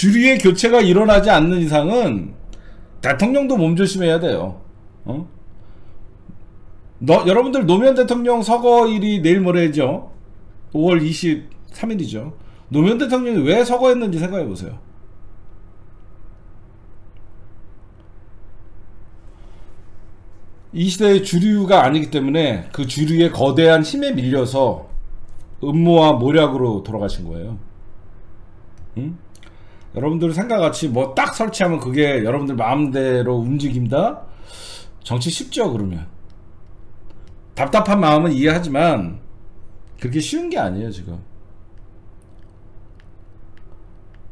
주류의 교체가 일어나지 않는 이상은 대통령도 몸조심해야 돼요. 어? 너, 여러분들 노무현 대통령 서거일이 내일 모레죠. 5월 23일이죠. 노무현 대통령이 왜 서거했는지 생각해 보세요. 이 시대의 주류가 아니기 때문에 그 주류의 거대한 힘에 밀려서 음모와 모략으로 돌아가신 거예요. 응? 여러분들 생각같이 뭐 딱 설치하면 그게 여러분들 마음대로 움직인다? 정치 쉽죠, 그러면. 답답한 마음은 이해하지만, 그렇게 쉬운 게 아니에요, 지금.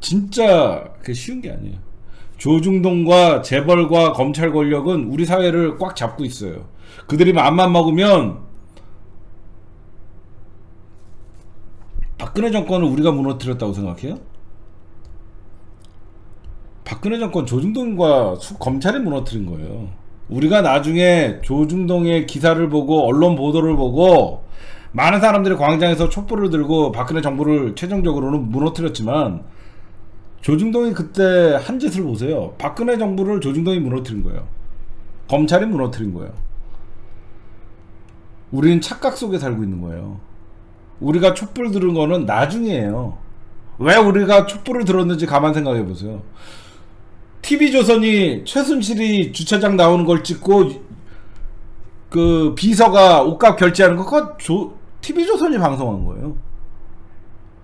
진짜, 그게 쉬운 게 아니에요. 조중동과 재벌과 검찰 권력은 우리 사회를 꽉 잡고 있어요. 그들이 마음만 먹으면, 박근혜 정권을 우리가 무너뜨렸다고 생각해요? 박근혜 정권 조중동과 수, 검찰이 무너뜨린 거예요. 우리가 나중에 조중동의 기사를 보고 언론 보도를 보고 많은 사람들이 광장에서 촛불을 들고 박근혜 정부를 최종적으로는 무너뜨렸지만 조중동이 그때 한 짓을 보세요. 박근혜 정부를 조중동이 무너뜨린 거예요. 검찰이 무너뜨린 거예요. 우리는 착각 속에 살고 있는 거예요. 우리가 촛불 들은 거는 나중이에요. 왜 우리가 촛불을 들었는지 가만 생각해 보세요. TV조선이 최순실이 주차장 나오는 걸 찍고 그 비서가 옷값 결제하는 거 그거 조, TV조선이 방송한 거예요.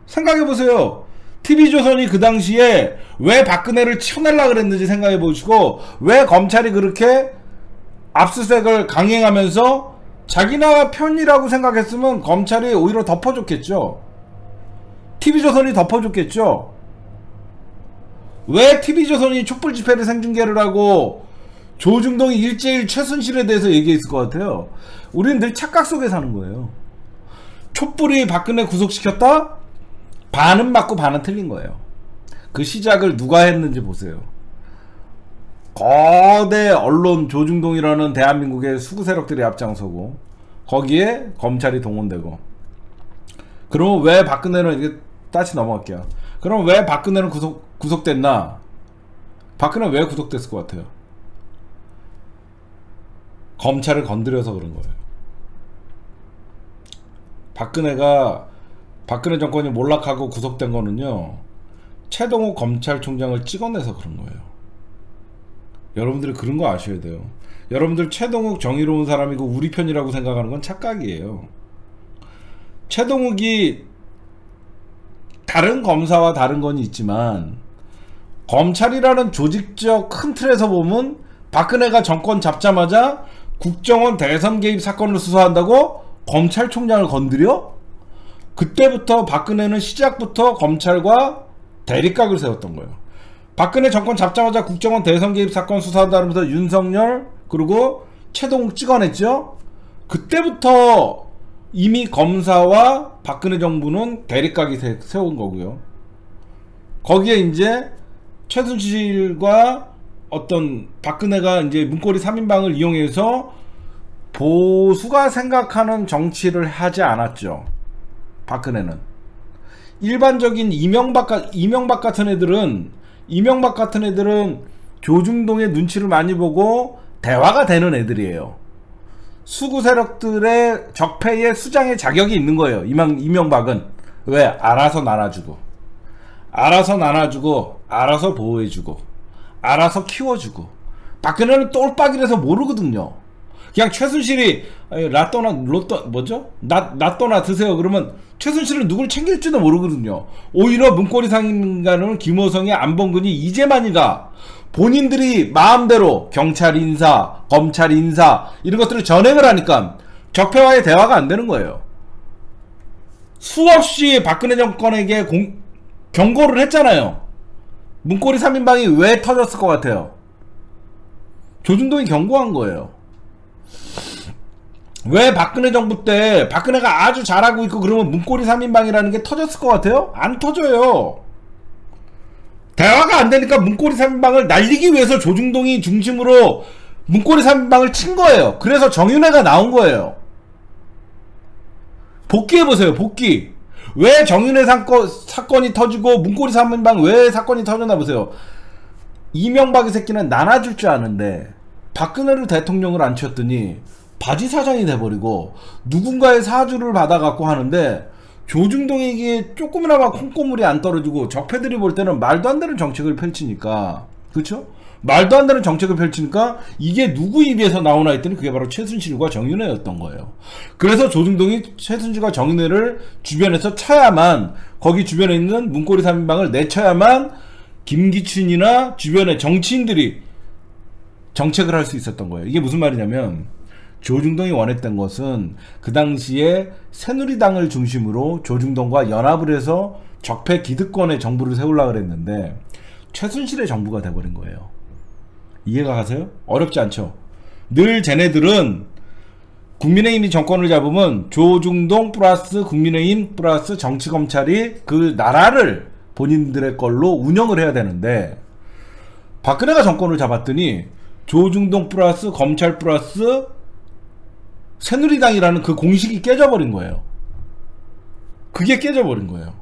생각해 보세요. TV조선이 그 당시에 왜 박근혜를 쳐낼라 그랬는지 생각해 보시고 왜 검찰이 그렇게 압수수색을 강행하면서 자기나 편이라고 생각했으면 검찰이 오히려 덮어줬겠죠. TV조선이 덮어줬겠죠. 왜 TV조선이 촛불 집회를 생중계를 하고 조중동이 일제일 최순실에 대해서 얘기했을 것 같아요. 우리는 늘 착각 속에 사는 거예요. 촛불이 박근혜 구속시켰다? 반은 맞고 반은 틀린 거예요. 그 시작을 누가 했는지 보세요. 거대 언론 조중동이라는 대한민국의 수구 세력들이 앞장서고 거기에 검찰이 동원되고 그러면 왜 박근혜는 이게 따치 넘어갈게요. 그럼 왜 박근혜는 구속, 구속됐나? 박근혜 왜 구속됐을 것 같아요? 검찰을 건드려서 그런 거예요. 박근혜가 박근혜 정권이 몰락하고 구속된 거는요. 최동호 검찰총장을 찍어내서 그런 거예요. 여러분들이 그런 거 아셔야 돼요. 여러분들 최동욱 정의로운 사람이고 우리 편이라고 생각하는 건 착각이에요. 최동욱이 다른 검사와 다른 건 있지만 검찰이라는 조직적 큰 틀에서 보면 박근혜가 정권 잡자마자 국정원 대선 개입 사건을 수사한다고 검찰총장을 건드려? 그때부터 박근혜는 시작부터 검찰과 대립각을 세웠던 거예요. 박근혜 정권 잡자마자 국정원 대선 개입 사건 수사한다면서 윤석열 그리고 최동욱 찍어냈죠. 그때부터 이미 검사와 박근혜 정부는 대립각이 세운 거고요. 거기에 이제 최순실과 어떤 박근혜가 이제 문고리 3인방을 이용해서 보수가 생각하는 정치를 하지 않았죠. 박근혜는. 일반적인 이명박, 이명박 같은 애들은, 이명박 같은 애들은 조중동의 눈치를 많이 보고 대화가 되는 애들이에요. 수구 세력들의 적폐의 수장의 자격이 있는 거예요. 이명, 이명박은. 왜? 알아서 나눠주고. 알아서 나눠주고, 알아서 보호해주고, 알아서 키워주고. 박근혜는 똘박이라서 모르거든요. 그냥 최순실이 라또나 로또 뭐죠? 나 라또나 드세요. 그러면 최순실은 누굴 챙길지도 모르거든요. 오히려 문고리 상인가는 김호성의 안봉근이 이제만이가 본인들이 마음대로 경찰 인사, 검찰 인사 이런 것들을 전행을 하니까 적폐와의 대화가 안 되는 거예요. 수없이 박근혜 정권에게 공, 경고를 했잖아요. 문고리 3인방이 왜 터졌을 것 같아요? 조준동이 경고한 거예요. 왜 박근혜 정부 때 박근혜가 아주 잘하고 있고 그러면 문고리 3인방이라는 게 터졌을 것 같아요? 안 터져요. 대화가 안 되니까 문고리 3인방을 날리기 위해서 조중동이 중심으로 문고리 3인방을 친 거예요. 그래서 정윤회가 나온 거예요. 복귀해보세요, 복귀. 왜 정윤회 사건, 사건이 터지고 문고리 3인방 왜 사건이 터졌나 보세요. 이명박 이 새끼는 나눠줄 줄 아는데 박근혜를 대통령을 앉혔더니 바지 사장이 돼버리고 누군가의 사주를 받아갖고 하는데 조중동에게 조금이나마 콩고물이 안 떨어지고 적폐들이 볼 때는 말도 안 되는 정책을 펼치니까 그렇죠? 말도 안 되는 정책을 펼치니까 이게 누구 입에서 나오나 했더니 그게 바로 최순실과 정윤회였던 거예요. 그래서 조중동이 최순실과 정윤회를 주변에서 쳐야만 거기 주변에 있는 문고리 3인방을 내쳐야만 김기춘이나 주변의 정치인들이 정책을 할 수 있었던 거예요. 이게 무슨 말이냐면 조중동이 원했던 것은 그 당시에 새누리당을 중심으로 조중동과 연합을 해서 적폐 기득권의 정부를 세우려고 그랬는데 최순실의 정부가 돼버린 거예요. 이해가 가세요? 어렵지 않죠? 늘 쟤네들은 국민의힘이 정권을 잡으면 조중동 플러스 국민의힘 플러스 정치검찰이 그 나라를 본인들의 걸로 운영을 해야 되는데 박근혜가 정권을 잡았더니 조중동 플러스 검찰 플러스 새누리당이라는 그 공식이 깨져버린 거예요. 그게 깨져버린 거예요.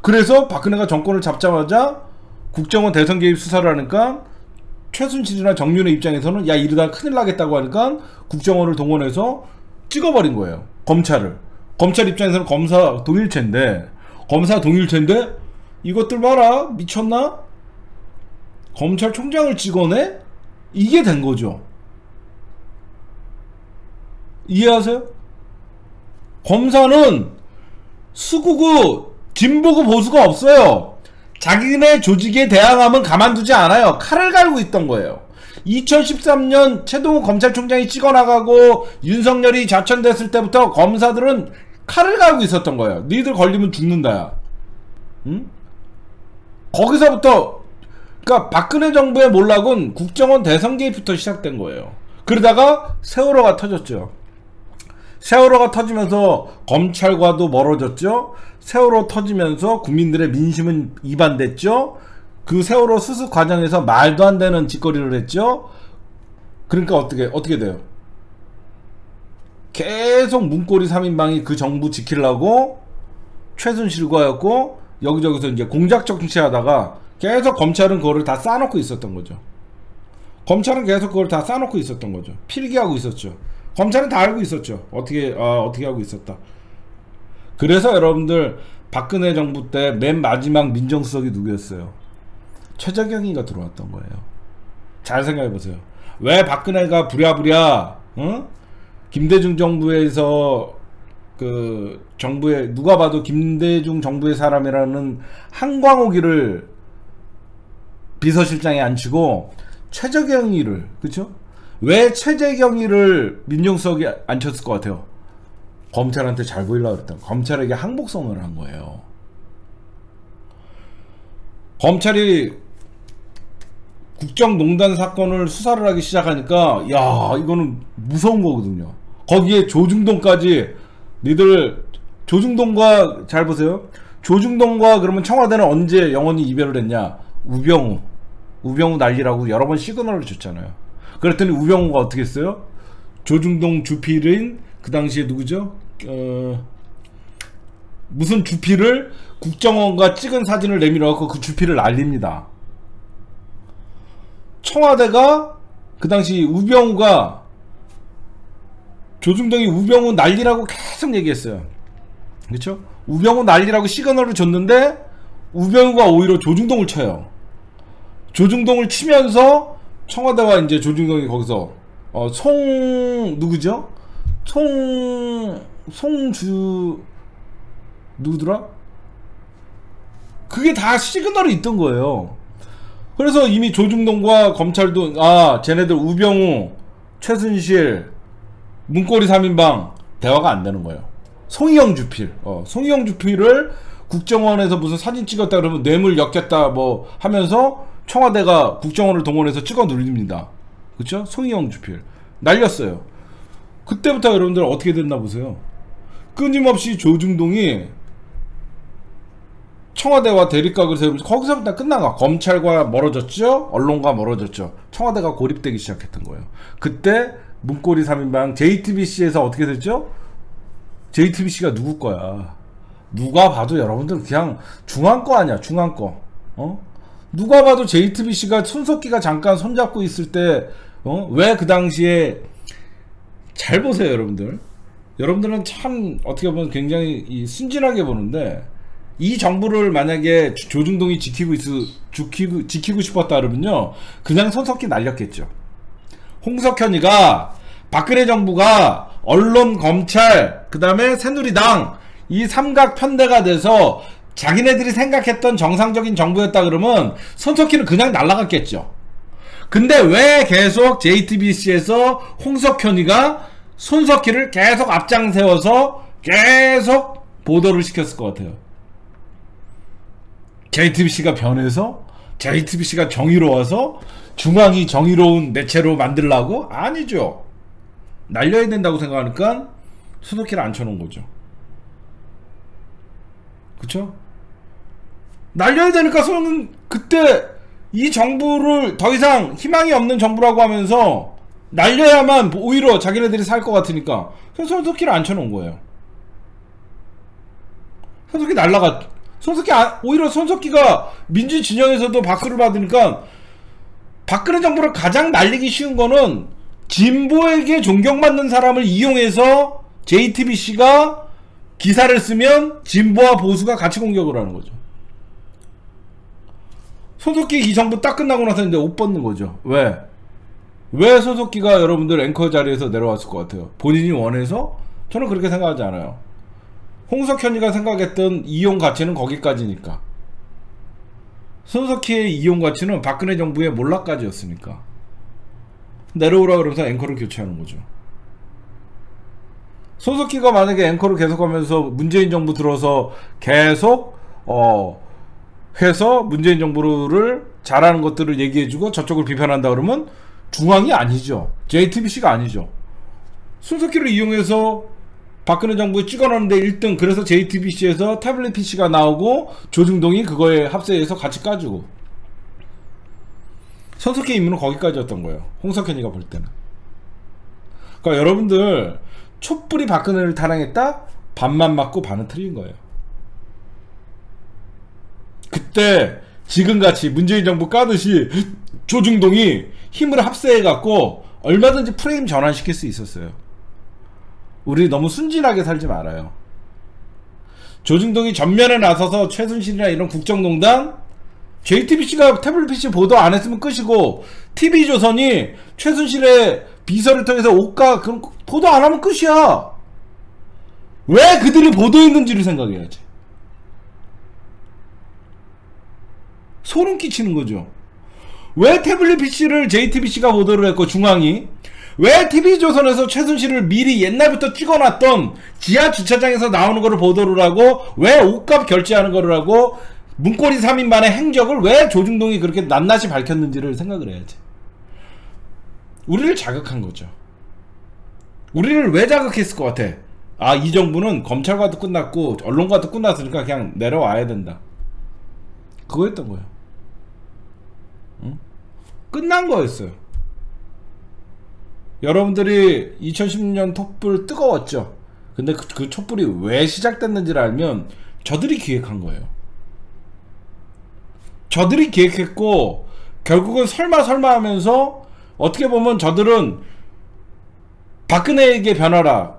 그래서 박근혜가 정권을 잡자마자 국정원 대선 개입 수사를 하니까 최순실이나 정윤의 입장에서는 야 이러다 큰일 나겠다고 하니까 국정원을 동원해서 찍어버린 거예요. 검찰을. 검찰 입장에서는 검사 동일체인데 검사 동일체인데 이것들 봐라 미쳤나? 검찰총장을 찍어내? 이게 된 거죠. 이해하세요? 검사는 수구구 진보구 보수가 없어요. 자기네 조직에 대항하면 가만두지 않아요. 칼을 갈고 있던 거예요. 2013년 최동욱 검찰총장이 찍어나가고 윤석열이 좌천됐을 때부터 검사들은 칼을 갈고 있었던 거예요. 니들 걸리면 죽는다야. 응? 거기서부터 그러니까 박근혜 정부의 몰락은 국정원 대선 개입부터 시작된 거예요. 그러다가 세월호가 터졌죠. 세월호가 터지면서 검찰과도 멀어졌죠. 세월호 터지면서 국민들의 민심은 이반됐죠. 그 세월호 수습 과정에서 말도 안 되는 짓거리를 했죠. 그러니까 어떻게 어떻게 돼요? 계속 문고리 3인방이 그 정부 지키려고 최순실과였고 여기저기서 이제 공작 정치하다가 계속 검찰은 그거를 다 싸놓고 있었던 거죠. 검찰은 계속 그걸 다 싸놓고 있었던 거죠. 필기하고 있었죠. 검찰은 다 알고 있었죠. 어떻게 아, 어떻게 하고 있었다. 그래서 여러분들 박근혜 정부 때 맨 마지막 민정수석이 누구였어요? 최재경이가 들어왔던 거예요. 잘 생각해 보세요. 왜 박근혜가 부랴부랴 응? 김대중 정부에서 그 정부에 누가 봐도 김대중 정부의 사람이라는 한광옥이를 비서실장에 앉히고 최재경이를 그렇죠? 왜 최재경이를 민정수석에 앉혔을 것 같아요? 검찰한테 잘 보이려고 그랬다. 검찰에게 항복선언을 한 거예요. 검찰이 국정농단 사건을 수사를 하기 시작하니까 야 이거는 무서운 거거든요. 거기에 조중동까지 니들 조중동과 잘 보세요. 조중동과 그러면 청와대는 언제 영원히 이별을 했냐? 우병우 우병우 난리라고 여러 번 시그널을 줬잖아요. 그랬더니 우병우가 어떻게 했어요? 조중동 주필인 그 당시에 누구죠? 어, 무슨 주필을 국정원과 찍은 사진을 내밀어 갖고 그 주필을 날립니다. 청와대가 그 당시 우병우가 조중동이 우병우 난리라고 계속 얘기했어요. 그렇죠? 우병우 난리라고 시그널을 줬는데 우병우가 오히려 조중동을 쳐요. 조중동을 치면서 청와대와 이제 조중동이 거기서 어, 송 누구죠? 송 송주 누구더라? 그게 다 시그널이 있던 거예요. 그래서 이미 조중동과 검찰도 아 쟤네들 우병우, 최순실, 문고리 3인방 대화가 안 되는 거예요. 송이영 주필, 어, 송이영 주필을 국정원에서 무슨 사진 찍었다 그러면 뇌물 엮였다 뭐 하면서 청와대가 국정원을 동원해서 찍어 누립니다. 그쵸? 송이영 주필 날렸어요. 그때부터 여러분들 어떻게 됐나 보세요. 끊임없이 조중동이 청와대와 대립각을 세우면서 거기서부터 거야. 검찰과 멀어졌죠? 언론과 멀어졌죠. 청와대가 고립되기 시작했던 거예요. 그때 문고리 3인방 JTBC에서 어떻게 됐죠? JTBC가 누구 거야? 누가 봐도 여러분들 그냥 중앙 거 아니야 중앙 거 어? 누가 봐도 JTBC가 손석기가 잠깐 손잡고 있을 때 어? 왜 그 당시에 잘 보세요 여러분들. 여러분들은 참 어떻게 보면 굉장히 순진하게 보는데 이 정부를 만약에 조중동이 지키고 있, 지키고, 지키고 싶었다 그러면요. 그냥 손석기 날렸겠죠. 홍석현이가 박근혜 정부가 언론 검찰 그 다음에 새누리당 이 삼각 편대가 돼서 자기네들이 생각했던 정상적인 정부였다 그러면 손석희는 그냥 날라갔겠죠. 근데 왜 계속 JTBC에서 홍석현이가 손석희를 계속 앞장 세워서 계속 보도를 시켰을 것 같아요. JTBC가 변해서 JTBC가 정의로워서 중앙이 정의로운 매체로 만들라고? 아니죠. 날려야 된다고 생각하니까 손석희를 앉혀놓은 거죠. 그쵸? 날려야 되니까 저는 그때 이 정부를 더 이상 희망이 없는 정부라고 하면서 날려야만 오히려 자기네들이 살 것 같으니까 손석희를 앉혀놓은 거예요. 손석희 날라가 손석희 아, 오히려 손석희가 민주 진영에서도 박수를 받으니까 박근혜 정부를 가장 날리기 쉬운 거는 진보에게 존경받는 사람을 이용해서 JTBC가 기사를 쓰면 진보와 보수가 같이 공격을 하는 거죠. 소속기 이 정부 딱 끝나고 나서 이제 옷 벗는 거죠. 왜? 왜 소속기가 여러분들 앵커 자리에서 내려왔을 것 같아요? 본인이 원해서? 저는 그렇게 생각하지 않아요. 홍석현이가 생각했던 이용 가치는 거기까지니까. 손석희의 이용 가치는 박근혜 정부의 몰락까지였으니까. 내려오라 그러면서 앵커를 교체하는 거죠. 손석희가 만약에 앵커를 계속하면서 문재인 정부 들어서 계속 어 해서 문재인 정부를 잘하는 것들을 얘기해주고 저쪽을 비판한다 그러면 중앙이 아니죠. JTBC가 아니죠. 손석희를 이용해서 박근혜 정부에 찍어놨는데 1등 그래서 JTBC에서 태블릿 PC가 나오고 조중동이 그거에 합세해서 같이 까주고 손석희 임무는 거기까지였던 거예요. 홍석현이가 볼 때는. 그러니까 여러분들 촛불이 박근혜를 타랑했다? 반만 맞고 반은 틀린 거예요. 그때 지금같이 문재인 정부 까듯이 조중동이 힘을 합세해갖고 얼마든지 프레임 전환시킬 수 있었어요. 우리 너무 순진하게 살지 말아요. 조중동이 전면에 나서서 최순실이나 이런 국정농단 JTBC가 태블릿 PC 보도 안 했으면 끝이고 TV조선이 최순실의 비서를 통해서 옷가 그런 보도 안 하면 끝이야. 왜 그들이 보도했는지를 생각해야지. 소름 끼치는 거죠. 왜 태블릿 PC를 JTBC가 보도를 했고 중앙이 왜 TV조선에서 최순실을 미리 옛날부터 찍어놨던 지하 주차장에서 나오는 거를 보도를 하고 왜 옷값 결제하는 거를 하고 문고리 3인만의 행적을 왜 조중동이 그렇게 낱낱이 밝혔는지를 생각을 해야지. 우리를 자극한 거죠. 우리를 왜 자극했을 것 같아? 아, 이 정부는 검찰과도 끝났고 언론과도 끝났으니까 그냥 내려와야 된다. 그거였던 거예요. 응? 끝난 거였어요. 여러분들이 2016년 촛불 뜨거웠죠. 근데 그, 그 촛불이 왜 시작됐는지를 알면 저들이 기획한 거예요. 저들이 기획했고 결국은 설마 설마 하면서 어떻게 보면 저들은 박근혜에게 변하라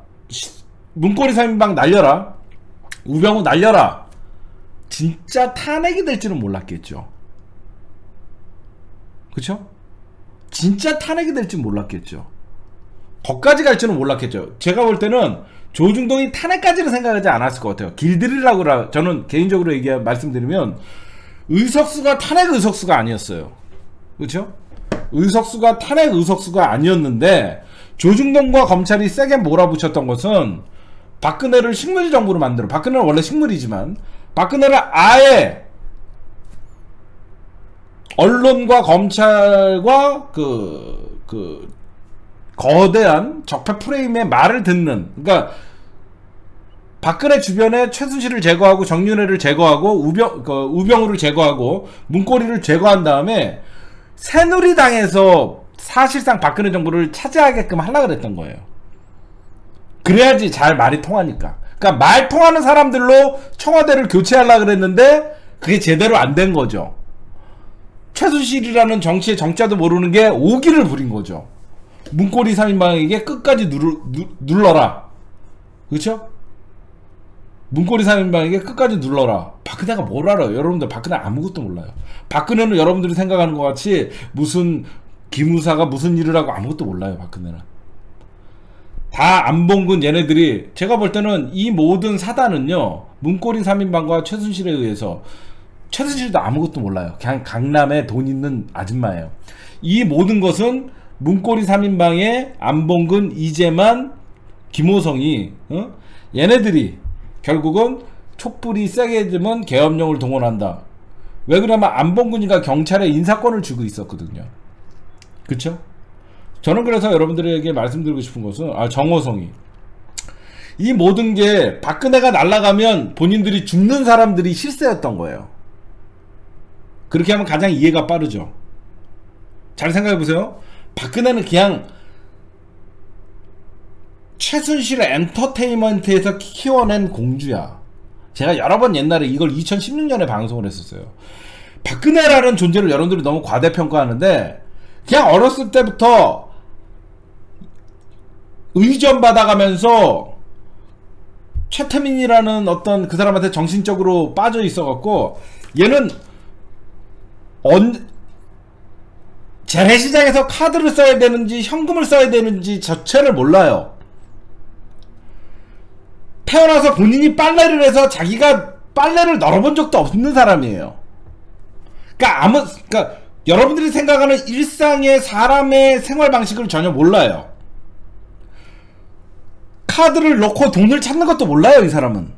문고리 3인방 날려라 우병우 날려라 진짜 탄핵이 될지는 몰랐겠죠 그쵸? 진짜 탄핵이 될지 몰랐겠죠 거까지 갈지는 몰랐겠죠 제가 볼 때는 조중동이 탄핵까지는 생각하지 않았을 것 같아요 길들이라고 저는 개인적으로 얘기 말씀드리면 의석수가 탄핵 의석수가 아니었어요 그렇죠? 의석수가 탄핵 의석수가 아니었는데 조중동과 검찰이 세게 몰아붙였던 것은 박근혜를 식물 정부로 만들어 박근혜는 원래 식물이지만 박근혜를 아예 언론과 검찰과 그, 그, 거대한 적폐 프레임의 말을 듣는, 그러니까, 박근혜 주변에 최순실을 제거하고 정윤회를 제거하고 우병, 그, 우병우를 제거하고 문고리를 제거한 다음에 새누리당에서 사실상 박근혜 정부를 차지하게끔 하려 그랬던 거예요. 그래야지 잘 말이 통하니까. 그러니까 말 통하는 사람들로 청와대를 교체하려 그랬는데 그게 제대로 안 된 거죠. 최순실이라는 정치의 정자도 모르는 게 오기를 부린 거죠. 문고리 3인방에게 끝까지 누르, 누, 눌러라. 그렇죠? 문고리 3인방에게 끝까지 눌러라. 박근혜가 뭘 알아요? 여러분들 박근혜 아무것도 몰라요. 박근혜는 여러분들이 생각하는 것 같이 무슨 기무사가 무슨 일을 하고 아무것도 몰라요. 박근혜는. 다 안봉근 얘네들이 제가 볼 때는 이 모든 사단은요. 문고리 3인방과 최순실에 의해서 최순실도 아무것도 몰라요. 그냥 강남에 돈 있는 아줌마예요. 이 모든 것은 문고리 3인방의 안봉근, 이재만, 김호성이 어? 얘네들이 결국은 촛불이 세게 되면 계엄령을 동원한다. 왜 그러면 안봉근이가 경찰에 인사권을 주고 있었거든요. 그쵸? 저는 그래서 여러분들에게 말씀드리고 싶은 것은 아 정호성이 이 모든 게 박근혜가 날아가면 본인들이 죽는 사람들이 실세였던 거예요. 그렇게 하면 가장 이해가 빠르죠. 잘 생각해 보세요. 박근혜는 그냥 최순실 엔터테인먼트에서 키워낸 공주야. 제가 여러 번 옛날에 이걸 2016년에 방송을 했었어요. 박근혜라는 존재를 여러분들이 너무 과대평가하는데 그냥 어렸을 때부터 의전 받아가면서 최태민이라는 어떤 그 사람한테 정신적으로 빠져 있어갖고 얘는 언 재래시장에서 카드를 써야 되는지 현금을 써야 되는지 자체를 몰라요. 태어나서 본인이 빨래를 해서 자기가 빨래를 널어본 적도 없는 사람이에요. 그러니까 아무 그러니까 여러분들이 생각하는 일상의 사람의 생활 방식을 전혀 몰라요. 카드를 넣고 돈을 찾는 것도 몰라요, 이 사람은.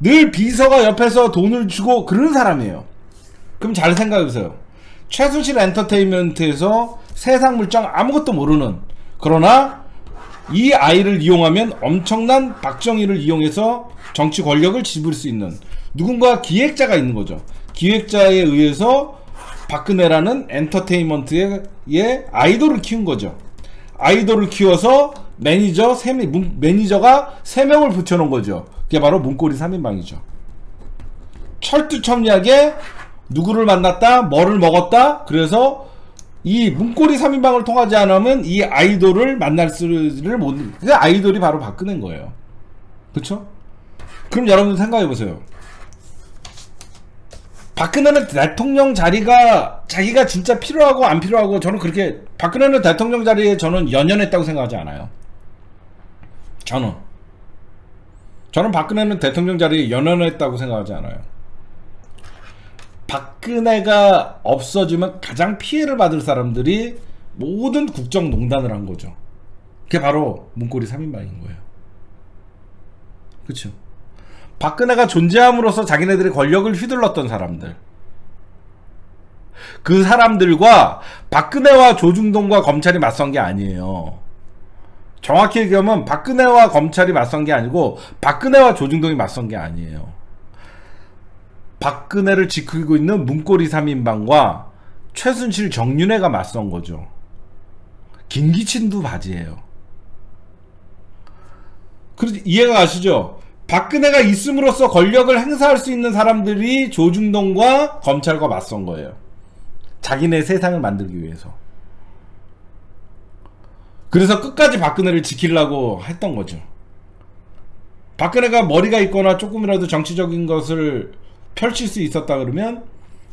늘 비서가 옆에서 돈을 주고 그런 사람이에요. 그럼 잘 생각해보세요. 최순실 엔터테인먼트에서 세상 물정 아무것도 모르는 그러나 이 아이를 이용하면 엄청난 박정희를 이용해서 정치 권력을 잡을 수 있는 누군가 기획자가 있는 거죠. 기획자에 의해서 박근혜라는 엔터테인먼트의 아이돌을 키운 거죠. 아이돌을 키워서 매니저 세 매니저가 세 명을 붙여놓은 거죠. 그게 바로 문고리 3인방이죠. 철두철미하게 누구를 만났다, 뭐를 먹었다. 그래서 이 문고리 3인방을 통하지 않으면 이 아이돌을 만날 수를 못. 그 아이돌이 바로 박근혜인 거예요. 그렇죠? 그럼 여러분 생각해 보세요. 박근혜는 대통령 자리가 자기가 진짜 필요하고 안 필요하고 저는 그렇게 박근혜는 대통령 자리에 저는 연연했다고 생각하지 않아요. 저는 저는 박근혜는 대통령 자리에 연연했다고 생각하지 않아요. 박근혜가 없어지면 가장 피해를 받을 사람들이 모든 국정농단을 한 거죠. 그게 바로 문고리 3인방인 거예요. 그렇죠? 박근혜가 존재함으로써 자기네들의 권력을 휘둘렀던 사람들. 그 사람들과 박근혜와 조중동과 검찰이 맞선 게 아니에요. 정확히 얘기하면 박근혜와 검찰이 맞선 게 아니고 박근혜와 조중동이 맞선 게 아니에요. 박근혜를 지키고 있는 문고리 3인방과 최순실 정윤회가 맞선 거죠. 김기친도 바지예요. 그래서 이해가 가시죠? 박근혜가 있음으로써 권력을 행사할 수 있는 사람들이 조중동과 검찰과 맞선 거예요. 자기네 세상을 만들기 위해서. 그래서 끝까지 박근혜를 지키려고 했던 거죠. 박근혜가 머리가 있거나 조금이라도 정치적인 것을 펼칠 수 있었다 그러면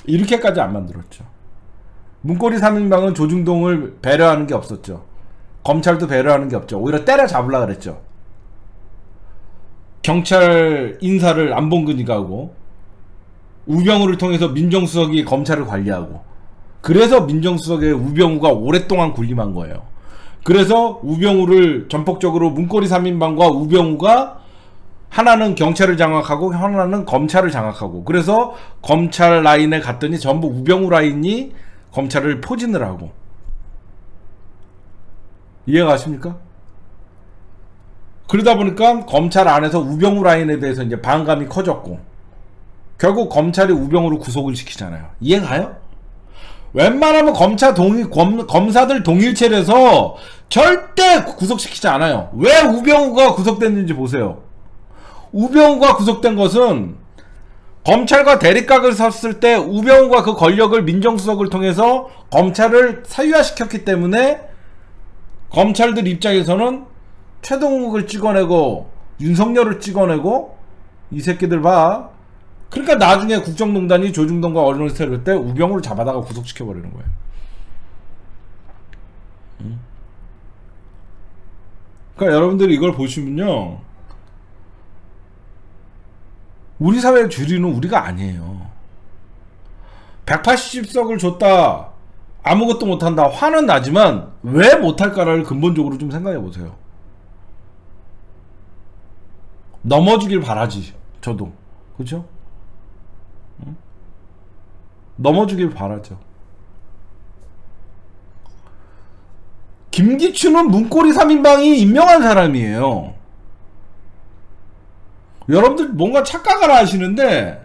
이렇게까지 안 만들었죠. 문고리 3인방은 조중동을 배려하는 게 없었죠. 검찰도 배려하는 게 없죠. 오히려 때려잡으려 그랬죠. 경찰 인사를 안봉근이가 하고 우병우를 통해서 민정수석이 검찰을 관리하고 그래서 민정수석의 우병우가 오랫동안 군림한 거예요. 그래서 우병우를 전폭적으로 문고리 3인방과 우병우가 하나는 경찰을 장악하고 하나는 검찰을 장악하고 그래서 검찰 라인에 갔더니 전부 우병우 라인이 검찰을 포진을 하고 이해가 가십니까? 그러다 보니까 검찰 안에서 우병우 라인에 대해서 이제 반감이 커졌고 결국 검찰이 우병우를 구속을 시키잖아요. 이해가요? 웬만하면 검찰 동일 검, 검사들 동일체를 해서 절대 구속시키지 않아요. 왜 우병우가 구속됐는지 보세요. 우병우가 구속된 것은 검찰과 대립각을 섰을 때 우병우가 그 권력을 민정수석을 통해서 검찰을 사유화시켰기 때문에 검찰들 입장에서는 최동욱을 찍어내고 윤석열을 찍어내고 이 새끼들 봐. 그러니까 나중에 국정농단이 조중동과 언론을 세울 때 우병우를 잡아다가 구속시켜버리는 거예요. 그러니까 여러분들이 이걸 보시면요. 우리 사회의 주류는 우리가 아니에요. 180석을 줬다. 아무것도 못한다. 화는 나지만 왜 못할까를 근본적으로 좀 생각해 보세요. 넘어지길 바라지. 저도. 그죠? 넘어지길 바라죠. 김기춘은 문고리 3인방이 임명한 사람이에요. 여러분들 뭔가 착각을 하시는데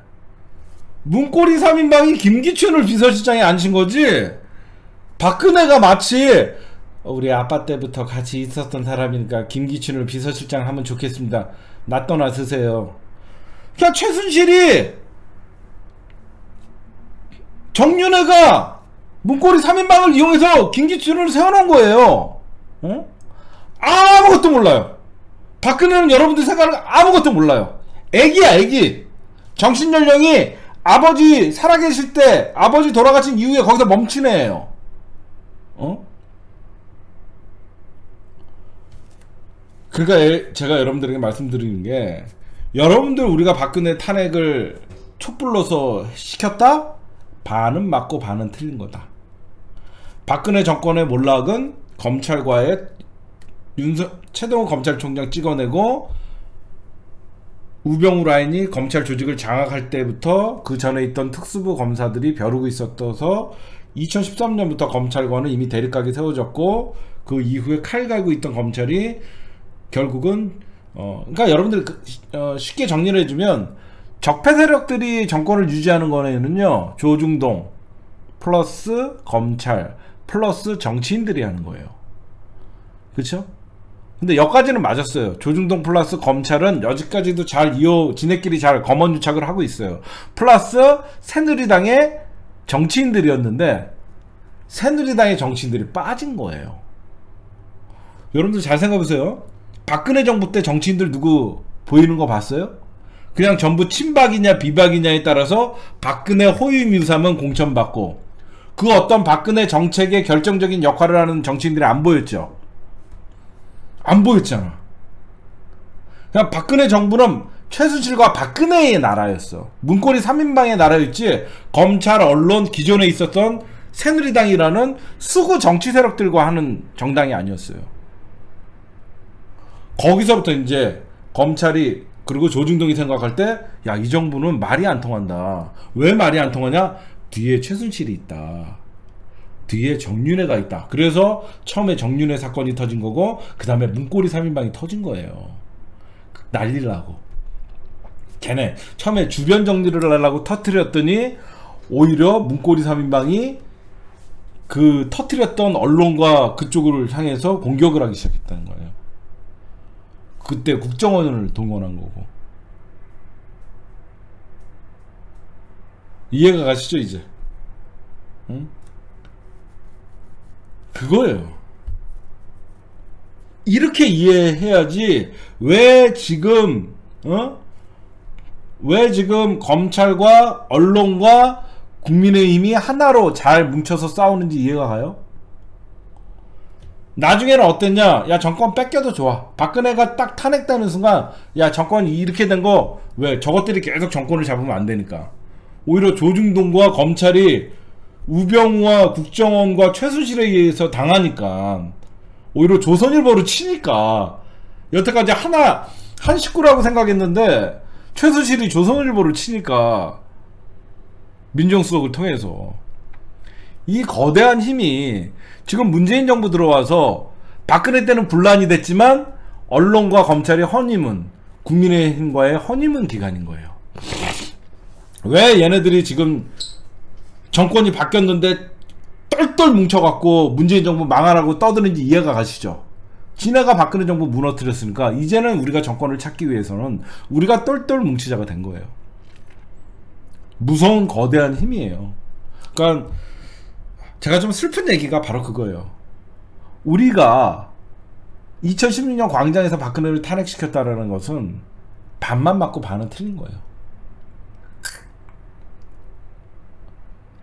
문고리 3인방이 김기춘을 비서실장에 앉힌 거지 박근혜가 마치 우리 아빠 때부터 같이 있었던 사람이니까 김기춘을 비서실장 하면 좋겠습니다. 놔떠나 쓰세요. 그러니까 최순실이 정윤회가 문고리 3인방을 이용해서 김기춘을 세워놓은 거예요. 어? 아무것도 몰라요. 박근혜는 여러분들 생각을 아무것도 몰라요. 애기야, 애기. 정신연령이 아버지 살아계실 때, 아버지 돌아가신 이후에 거기서 멈춘 애예요. 어? 그러니까 제가 여러분들에게 말씀드리는 게, 여러분들 우리가 박근혜 탄핵을 촛불로서 시켰다? 반은 맞고 반은 틀린 거다. 박근혜 정권의 몰락은 검찰과의 윤석 최동호 검찰총장 찍어내고 우병우 라인이 검찰 조직을 장악할 때부터 그 전에 있던 특수부 검사들이 벼르고 있었어서 2013년부터 검찰과는 이미 대립각이 세워졌고 그 이후에 칼 갈고 있던 검찰이 결국은 어 그러니까 여러분들 그, 어, 쉽게 정리를 해주면 적폐 세력들이 정권을 유지하는 거는요 조중동 플러스 검찰 플러스 정치인들이 하는 거예요. 그렇죠? 근데 여기까지는 맞았어요. 조중동 플러스 검찰은 여지까지도 잘 이어 지네끼리 잘 검언 유착을 하고 있어요. 플러스 새누리당의 정치인들이었는데 새누리당의 정치인들이 빠진 거예요. 여러분들 잘 생각해보세요. 박근혜 정부 때 정치인들 누구 보이는 거 봤어요? 그냥 전부 친박이냐 비박이냐에 따라서 박근혜 호위무삼은 공천받고 그 어떤 박근혜 정책의 결정적인 역할을 하는 정치인들이 안 보였죠. 안 보였잖아. 그냥 박근혜 정부는 최순실과 박근혜의 나라였어. 문고리 3인방의 나라였지 검찰, 언론, 기존에 있었던 새누리당이라는 수구 정치 세력들과 하는 정당이 아니었어요. 거기서부터 이제 검찰이 그리고 조중동이 생각할 때 야 이 정부는 말이 안 통한다. 왜 말이 안 통하냐? 뒤에 최순실이 있다. 뒤에 정윤회가 있다. 그래서 처음에 정윤회 사건이 터진 거고 그 다음에 문고리 3인방이 터진 거예요. 난리라고. 걔네 처음에 주변 정리를 하려고 터트렸더니 오히려 문고리 3인방이 그 터트렸던 언론과 그쪽을 향해서 공격을 하기 시작했다는 거예요. 그때 국정원을 동원한 거고. 이해가 가시죠, 이제? 응? 그거예요. 이렇게 이해해야지 왜 지금 어? 왜 지금 검찰과 언론과 국민의힘이 하나로 잘 뭉쳐서 싸우는지 이해가 가요? 나중에는 어땠냐? 야 정권 뺏겨도 좋아. 박근혜가 딱 탄핵되는 순간 야 정권이 이렇게 된 거 왜 저것들이 계속 정권을 잡으면 안 되니까. 오히려 조중동과 검찰이 우병우와 국정원과 최순실에 의해서 당하니까 오히려 조선일보를 치니까 여태까지 하나 한 식구라고 생각했는데 최순실이 조선일보를 치니까 민정수석을 통해서 이 거대한 힘이 지금 문재인 정부 들어와서 박근혜 때는 분란이 됐지만 언론과 검찰의 허님은 국민의힘과의 허님은 기간인 거예요. 왜 얘네들이 지금 정권이 바뀌었는데 똘똘 뭉쳐갖고 문재인 정부 망하라고 떠드는지 이해가 가시죠? 지네가 박근혜 정부 무너뜨렸으니까 이제는 우리가 정권을 찾기 위해서는 우리가 똘똘 뭉치자가 된 거예요. 무서운 거대한 힘이에요. 그러니까 제가 좀 슬픈 얘기가 바로 그거예요. 우리가 2016년 광장에서 박근혜를 탄핵시켰다라는 것은 반만 맞고 반은 틀린 거예요.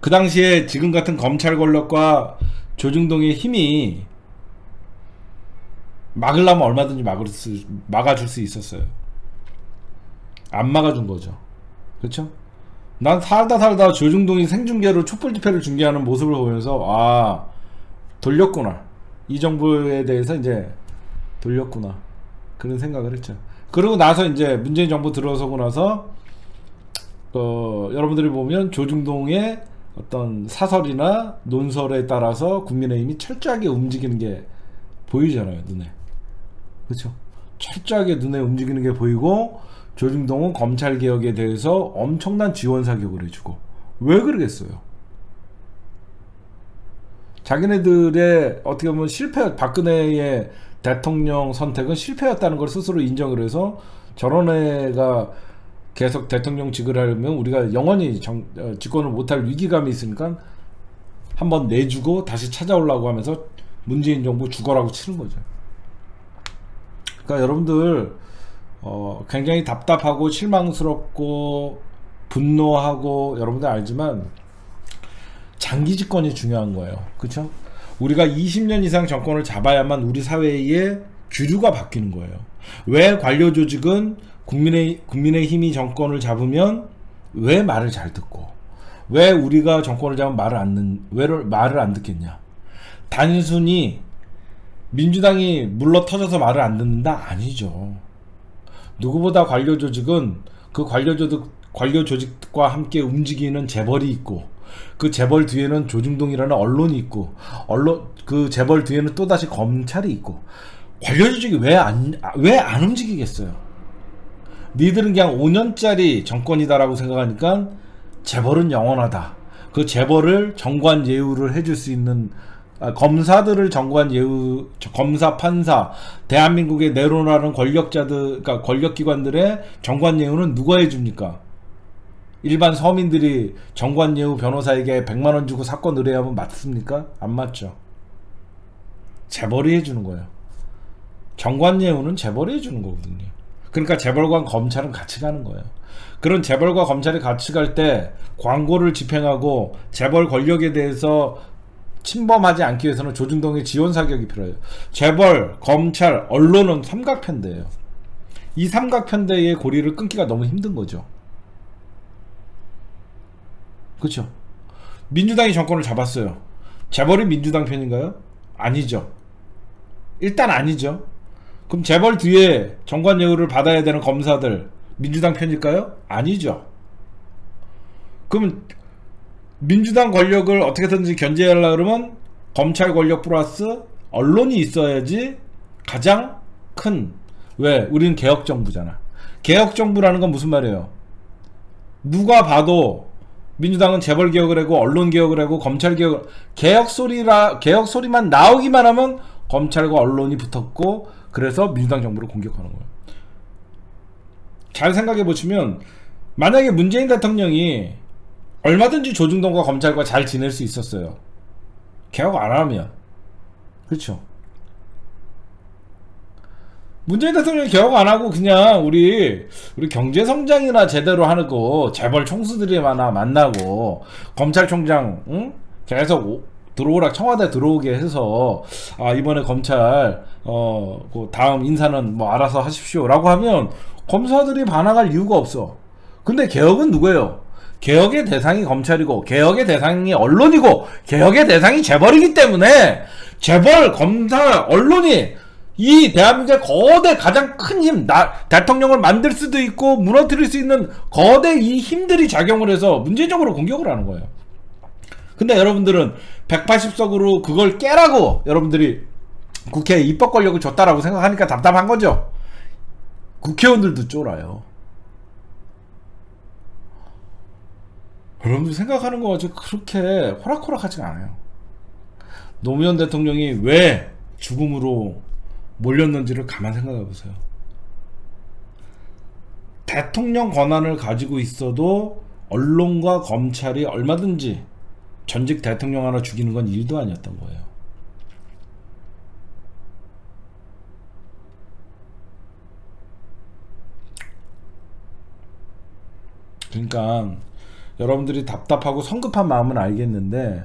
그 당시에 지금 같은 검찰 권력과 조중동의 힘이 막으려면 얼마든지 막을 수, 막아줄 수 있었어요. 안 막아준 거죠. 그렇죠? 난 살다 살다 조중동이 생중계로 촛불 집회를 중계하는 모습을 보면서 아 돌렸구나. 이 정부에 대해서 이제 돌렸구나. 그런 생각을 했죠. 그러고 나서 이제 문재인 정부 들어서고 나서 어, 여러분들이 보면 조중동의 어떤 사설이나 논설에 따라서 국민의힘이 철저하게 움직이는 게 보이잖아요 눈에. 그렇죠? 철저하게 눈에 움직이는 게 보이고 조중동은 검찰 개혁에 대해서 엄청난 지원 사격을 해주고. 왜 그러겠어요? 자기네들의 어떻게 보면 실패 박근혜의 대통령 선택은 실패였다는 걸 스스로 인정을 해서 저런 애가 계속 대통령직을 하려면 우리가 영원히 정, 어, 집권을 못할 위기감이 있으니까 한번 내주고 다시 찾아오려고 하면서 문재인 정부 죽어라고 치는 거죠. 그러니까 여러분들 어, 굉장히 답답하고 실망스럽고 분노하고 여러분들 알지만 장기 집권이 중요한 거예요. 그렇죠? 우리가 20년 이상 정권을 잡아야만 우리 사회의 주류가 바뀌는 거예요. 왜 관료 조직은 국민의 국민의 힘이 정권을 잡으면 왜 말을 잘 듣고 왜 우리가 정권을 잡으면 말을 안 듣, 왜 말을 안 듣겠냐? 단순히 민주당이 물러 터져서 말을 안 듣는다 아니죠. 누구보다 관료 조직은 그 관료 조직 관료 조직과 함께 움직이는 재벌이 있고 그 재벌 뒤에는 조중동이라는 언론이 있고 언론 그 재벌 뒤에는 또 다시 검찰이 있고 관료 조직이 왜 안 왜 안 움직이겠어요? 니들은 그냥 5년짜리 정권이다라고 생각하니까 재벌은 영원하다. 그 재벌을 정관 예우를 해줄 수 있는 아, 검사들을 정관 예우 검사 판사 대한민국의 내로라는 권력자들 그러니까 권력기관들의 정관 예우는 누가 해줍니까? 일반 서민들이 정관 예우 변호사에게 100만 원 주고 사건 의뢰하면 맞습니까? 안 맞죠. 재벌이 해주는 거예요. 정관 예우는 재벌이 해주는 거거든요. 그러니까 재벌과 검찰은 같이 가는 거예요. 그런 재벌과 검찰이 같이 갈 때 광고를 집행하고 재벌 권력에 대해서 침범하지 않기 위해서는 조중동의 지원 사격이 필요해요. 재벌, 검찰, 언론은 삼각편대예요. 이 삼각편대의 고리를 끊기가 너무 힘든 거죠. 그렇죠? 민주당이 정권을 잡았어요. 재벌이 민주당 편인가요? 아니죠. 일단 아니죠. 그럼 재벌 뒤에 정관 예우를 받아야 되는 검사들 민주당 편일까요? 아니죠. 그럼 민주당 권력을 어떻게든지 견제하려 그러면 검찰 권력 플러스 언론이 있어야지 가장 큰 왜? 우리는 개혁 정부잖아. 개혁 정부라는 건 무슨 말이에요? 누가 봐도 민주당은 재벌 개혁을 하고 언론 개혁을 하고 검찰 개혁 개혁 소리라 개혁 소리만 나오기만 하면 검찰과 언론이 붙었고 그래서 민주당 정부를 공격하는 거예요. 잘 생각해 보시면 만약에 문재인 대통령이 얼마든지 조중동과 검찰과 잘 지낼 수 있었어요. 개혁 안 하면. 그렇죠. 문재인 대통령이 개혁 안 하고 그냥 우리 우리 경제 성장이나 제대로 하는 거 재벌 총수들이나 만나고 검찰총장 응? 계속 들어오라 청와대 들어오게 해서 아 이번에 검찰 어 그 다음 인사는 뭐 알아서 하십시오라고 하면 검사들이 반항할 이유가 없어. 근데 개혁은 누구예요? 개혁의 대상이 검찰이고 개혁의 대상이 언론이고 개혁의 대상이 재벌이기 때문에 재벌 검사 언론이 이 대한민국의 거대 가장 큰 힘, 나, 대통령을 만들 수도 있고 무너뜨릴 수 있는 거대 이 힘들이 작용을 해서 문제적으로 공격을 하는 거예요. 근데 여러분들은 180석으로 그걸 깨라고 여러분들이 국회에 입법 권력을 줬다라고 생각하니까 답답한 거죠. 국회의원들도 쫄아요. 여러분들 생각하는 거 같이 그렇게 호락호락하지가 않아요. 노무현 대통령이 왜 죽음으로 몰렸는지를 가만 생각해 보세요. 대통령 권한을 가지고 있어도 언론과 검찰이 얼마든지 전직 대통령 하나 죽이는 건 일도 아니었던 거예요. 그러니까 여러분들이 답답하고 성급한 마음은 알겠는데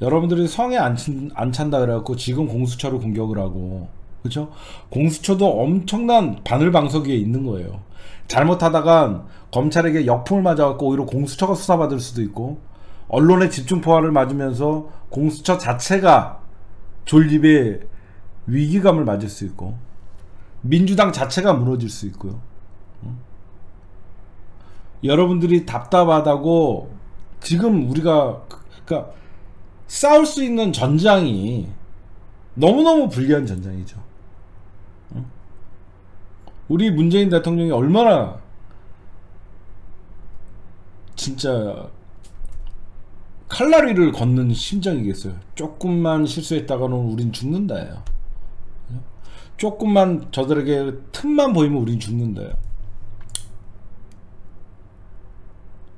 여러분들이 성에 안, 찬다 그래갖고 지금 공수처를 공격을 하고 그렇죠? 공수처도 엄청난 바늘방석 위에 있는 거예요. 잘못하다가 검찰에게 역풍을 맞아갖고 오히려 공수처가 수사받을 수도 있고 언론의 집중 포화를 맞으면서 공수처 자체가 존립의 위기감을 맞을 수 있고 민주당 자체가 무너질 수 있고요. 여러분들이 답답하다고 지금 우리가 그러니까 싸울 수 있는 전장이 너무너무 불리한 전장이죠. 우리 문재인 대통령이 얼마나 진짜 칼라리를 걷는 심정이겠어요. 조금만 실수했다가는 우린 죽는다예요. 조금만 저들에게 틈만 보이면 우린 죽는다예요.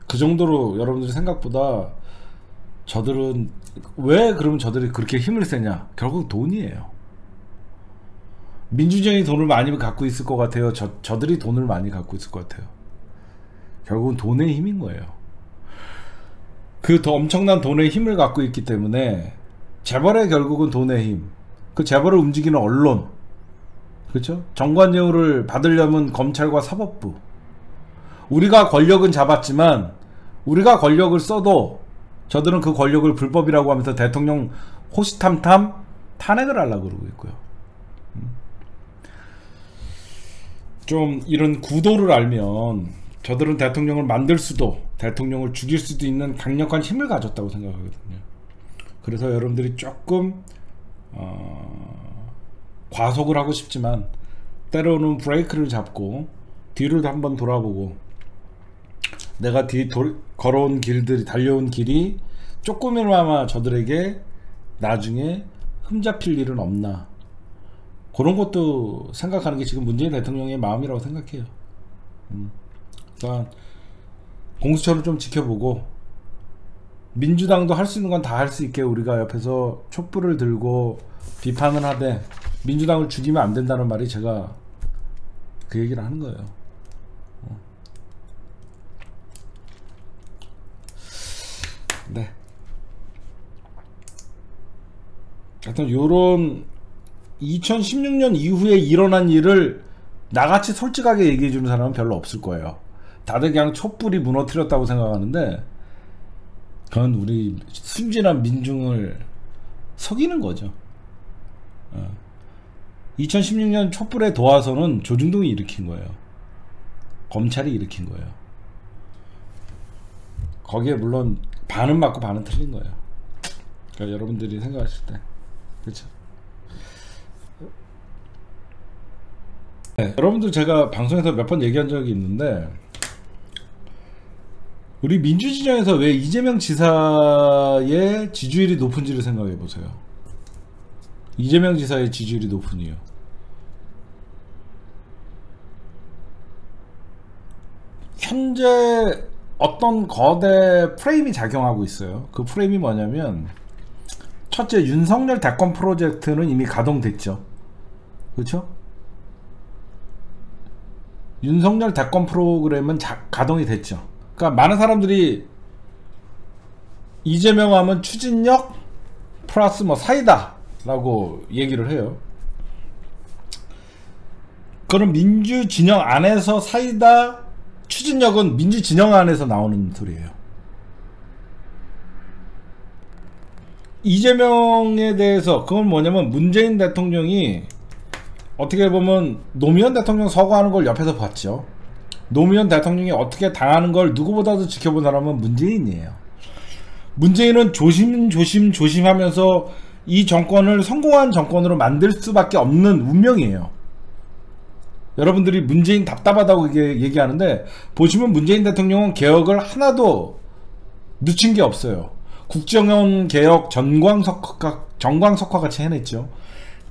그 정도로 여러분들이 생각보다 저들은 왜 그러면 저들이 그렇게 힘을 세냐? 결국 돈이에요. 민주정이 돈을 많이 갖고 있을 것 같아요. 저, 저들이 돈을 많이 갖고 있을 것 같아요. 결국은 돈의 힘인 거예요. 그 더 엄청난 돈의 힘을 갖고 있기 때문에 재벌의 결국은 돈의 힘. 그 재벌을 움직이는 언론. 그렇죠? 정관예우를 받으려면 검찰과 사법부. 우리가 권력은 잡았지만 우리가 권력을 써도 저들은 그 권력을 불법이라고 하면서 대통령 호시탐탐 탄핵을 하려고 그러고 있고요. 음. 좀 이런 구도를 알면 저들은 대통령을 만들 수도 대통령을 죽일 수도 있는 강력한 힘을 가졌다고 생각하거든요. 그래서 여러분들이 조금 어, 과속을 하고 싶지만 때로는 브레이크를 잡고 뒤를 한번 돌아보고 내가 뒤 도, 걸어온 길들이 달려온 길이 조금이나마 저들에게 나중에 흠잡힐 일은 없나 그런 것도 생각하는 게 지금 문재인 대통령의 마음이라고 생각해요. 음. 그러니까 공수처를 좀 지켜보고 민주당도 할 수 있는 건 다 할 수 있게 우리가 옆에서 촛불을 들고 비판을 하되 민주당을 죽이면 안 된다는 말이 제가 그 얘기를 하는 거예요. 어. 네. 하여튼 요런 2016년 이후에 일어난 일을 나같이 솔직하게 얘기해 주는 사람은 별로 없을 거예요. 다들 그냥 촛불이 무너뜨렸다고 생각하는데 그건 우리 순진한 민중을 속이는 거죠. 어. 2016년 촛불에 도와서는 조중동이 일으킨 거예요. 검찰이 일으킨 거예요. 거기에 물론 반은 맞고 반은 틀린 거예요. 그러니까 여러분들이 생각하실 때 그렇죠. 네, 여러분들 제가 방송에서 몇 번 얘기한 적이 있는데 우리 민주진영에서 왜 이재명 지사의 지지율이 높은지를 생각해 보세요. 이재명 지사의 지지율이 높은 이유. 현재 어떤 거대 프레임이 작용하고 있어요. 그 프레임이 뭐냐면 첫째 윤석열 대권 프로젝트는 이미 가동됐죠. 그렇죠? 윤석열 대권 프로그램은 자, 가동이 됐죠. 그러니까 많은 사람들이 이재명 하면 추진력 플러스 뭐 사이다 라고 얘기를 해요. 그럼 민주 진영 안에서 사이다 추진력은 민주 진영 안에서 나오는 소리예요. 이재명에 대해서 그건 뭐냐면 문재인 대통령이 어떻게 보면 노무현 대통령 서거하는 걸 옆에서 봤죠. 노무현 대통령이 어떻게 당하는 걸 누구보다도 지켜본 사람은 문재인이에요. 문재인은 조심조심 조심하면서 이 정권을 성공한 정권으로 만들 수밖에 없는 운명이에요. 여러분들이 문재인 답답하다고 얘기하는데 보시면 문재인 대통령은 개혁을 하나도 늦춘 게 없어요. 국정원 개혁 전광석화, 전광석화 같이 해냈죠.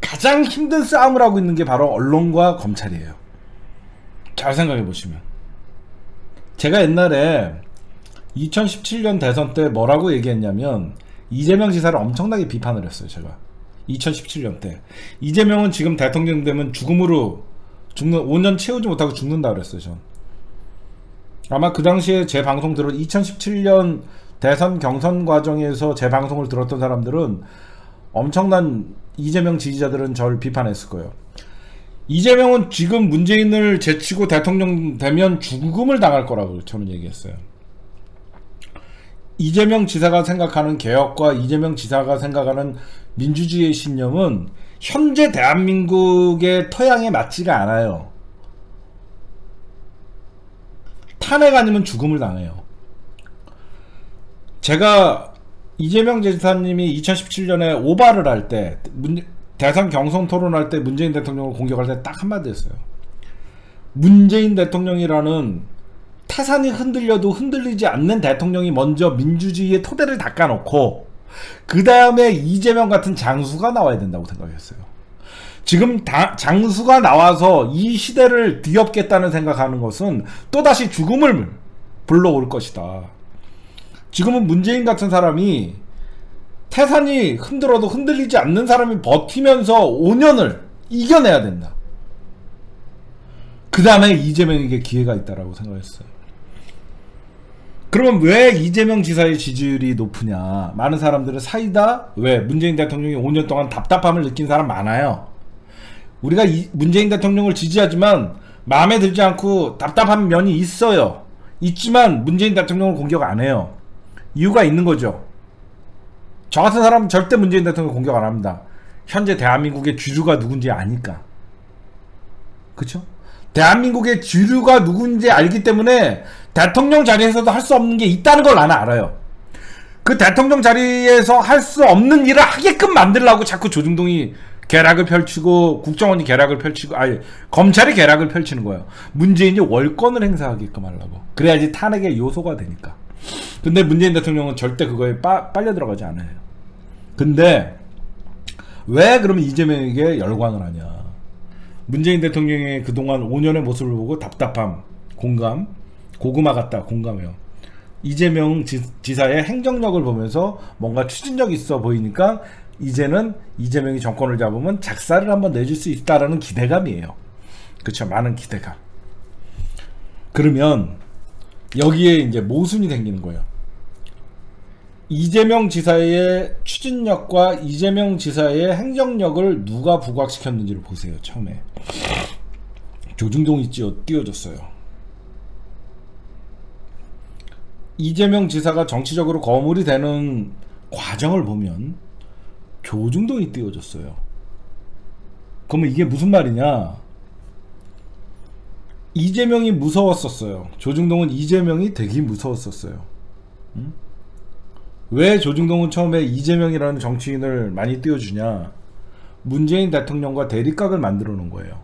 가장 힘든 싸움을 하고 있는 게 바로 언론과 검찰이에요. 잘 생각해 보시면. 제가 옛날에 2017년 대선 때 뭐라고 얘기했냐면 이재명 지사를 엄청나게 비판을 했어요, 제가. 2017년 때. 이재명은 지금 대통령 되면 죽음으로 죽는 5년 채우지 못하고 죽는다 그랬어요, 전. 아마 그 당시에 제 방송 들은 2017년 대선 경선 과정에서 제 방송을 들었던 사람들은 엄청난 이재명 지지자들은 저를 비판했을 거예요. 이재명은 지금 문재인을 제치고 대통령 되면 죽음을 당할 거라고 저는 얘기했어요. 이재명 지사가 생각하는 개혁과 이재명 지사가 생각하는 민주주의의 신념은 현재 대한민국의 토양에 맞지가 않아요. 탄핵 아니면 죽음을 당해요. 제가 이재명 지사님이 2017년에 오바를 할 때 대선 경선 토론할 때 문재인 대통령을 공격할 때 딱 한마디 했어요. 문재인 대통령이라는 태산이 흔들려도 흔들리지 않는 대통령이 먼저 민주주의의 토대를 닦아놓고 그 다음에 이재명 같은 장수가 나와야 된다고 생각했어요. 지금 다, 장수가 나와서 이 시대를 뒤엎겠다는 생각하는 것은 또다시 죽음을 불러올 것이다. 지금은 문재인 같은 사람이 태산이 흔들어도 흔들리지 않는 사람이 버티면서 5년을 이겨내야 된다. 그 다음에 이재명에게 기회가 있다라고 생각했어요. 그러면 왜 이재명 지사의 지지율이 높으냐? 많은 사람들은 사이다? 왜? 문재인 대통령이 5년 동안 답답함을 느낀 사람 많아요. 우리가 문재인 대통령을 지지하지만 마음에 들지 않고 답답한 면이 있어요. 있지만 문재인 대통령을 공격 안 해요. 이유가 있는 거죠. 저 같은 사람은 절대 문재인 대통령 공격 안 합니다. 현재 대한민국의 주류가 누군지 아니까. 그쵸? 대한민국의 주류가 누군지 알기 때문에 대통령 자리에서도 할 수 없는 게 있다는 걸 나는 알아요. 그 대통령 자리에서 할 수 없는 일을 하게끔 만들라고 자꾸 조중동이 계략을 펼치고 국정원이 계략을 펼치고 아니 검찰이 계략을 펼치는 거예요. 문재인이 월권을 행사하게끔 하려고. 그래야지 탄핵의 요소가 되니까. 근데 문재인 대통령은 절대 그거에 빠, 빨려 들어가지 않아요. 근데 왜 그러면 이재명에게 열광을 하냐? 문재인 대통령의 그동안 5년의 모습을 보고 답답함, 공감, 고구마 같다 공감해요. 이재명 지, 사의 행정력을 보면서 뭔가 추진력 있어 보이니까 이제는 이재명이 정권을 잡으면 작사를 한번 내줄 수 있다라는 기대감이에요. 그렇죠. 많은 기대감. 그러면 여기에 이제 모순이 생기는 거예요. 이재명 지사의 추진력과 이재명 지사의 행정력을 누가 부각시켰는지를 보세요. 처음에 조중동이 띄워줬어요. 이재명 지사가 정치적으로 거물이 되는 과정을 보면 조중동이 띄워줬어요. 그러면 이게 무슨 말이냐? 이재명이 무서웠었어요. 조중동은 이재명이 되게 무서웠었어요. 응? 왜 조중동은 처음에 이재명이라는 정치인을 많이 띄워주냐? 문재인 대통령과 대립각을 만들어 놓은 거예요.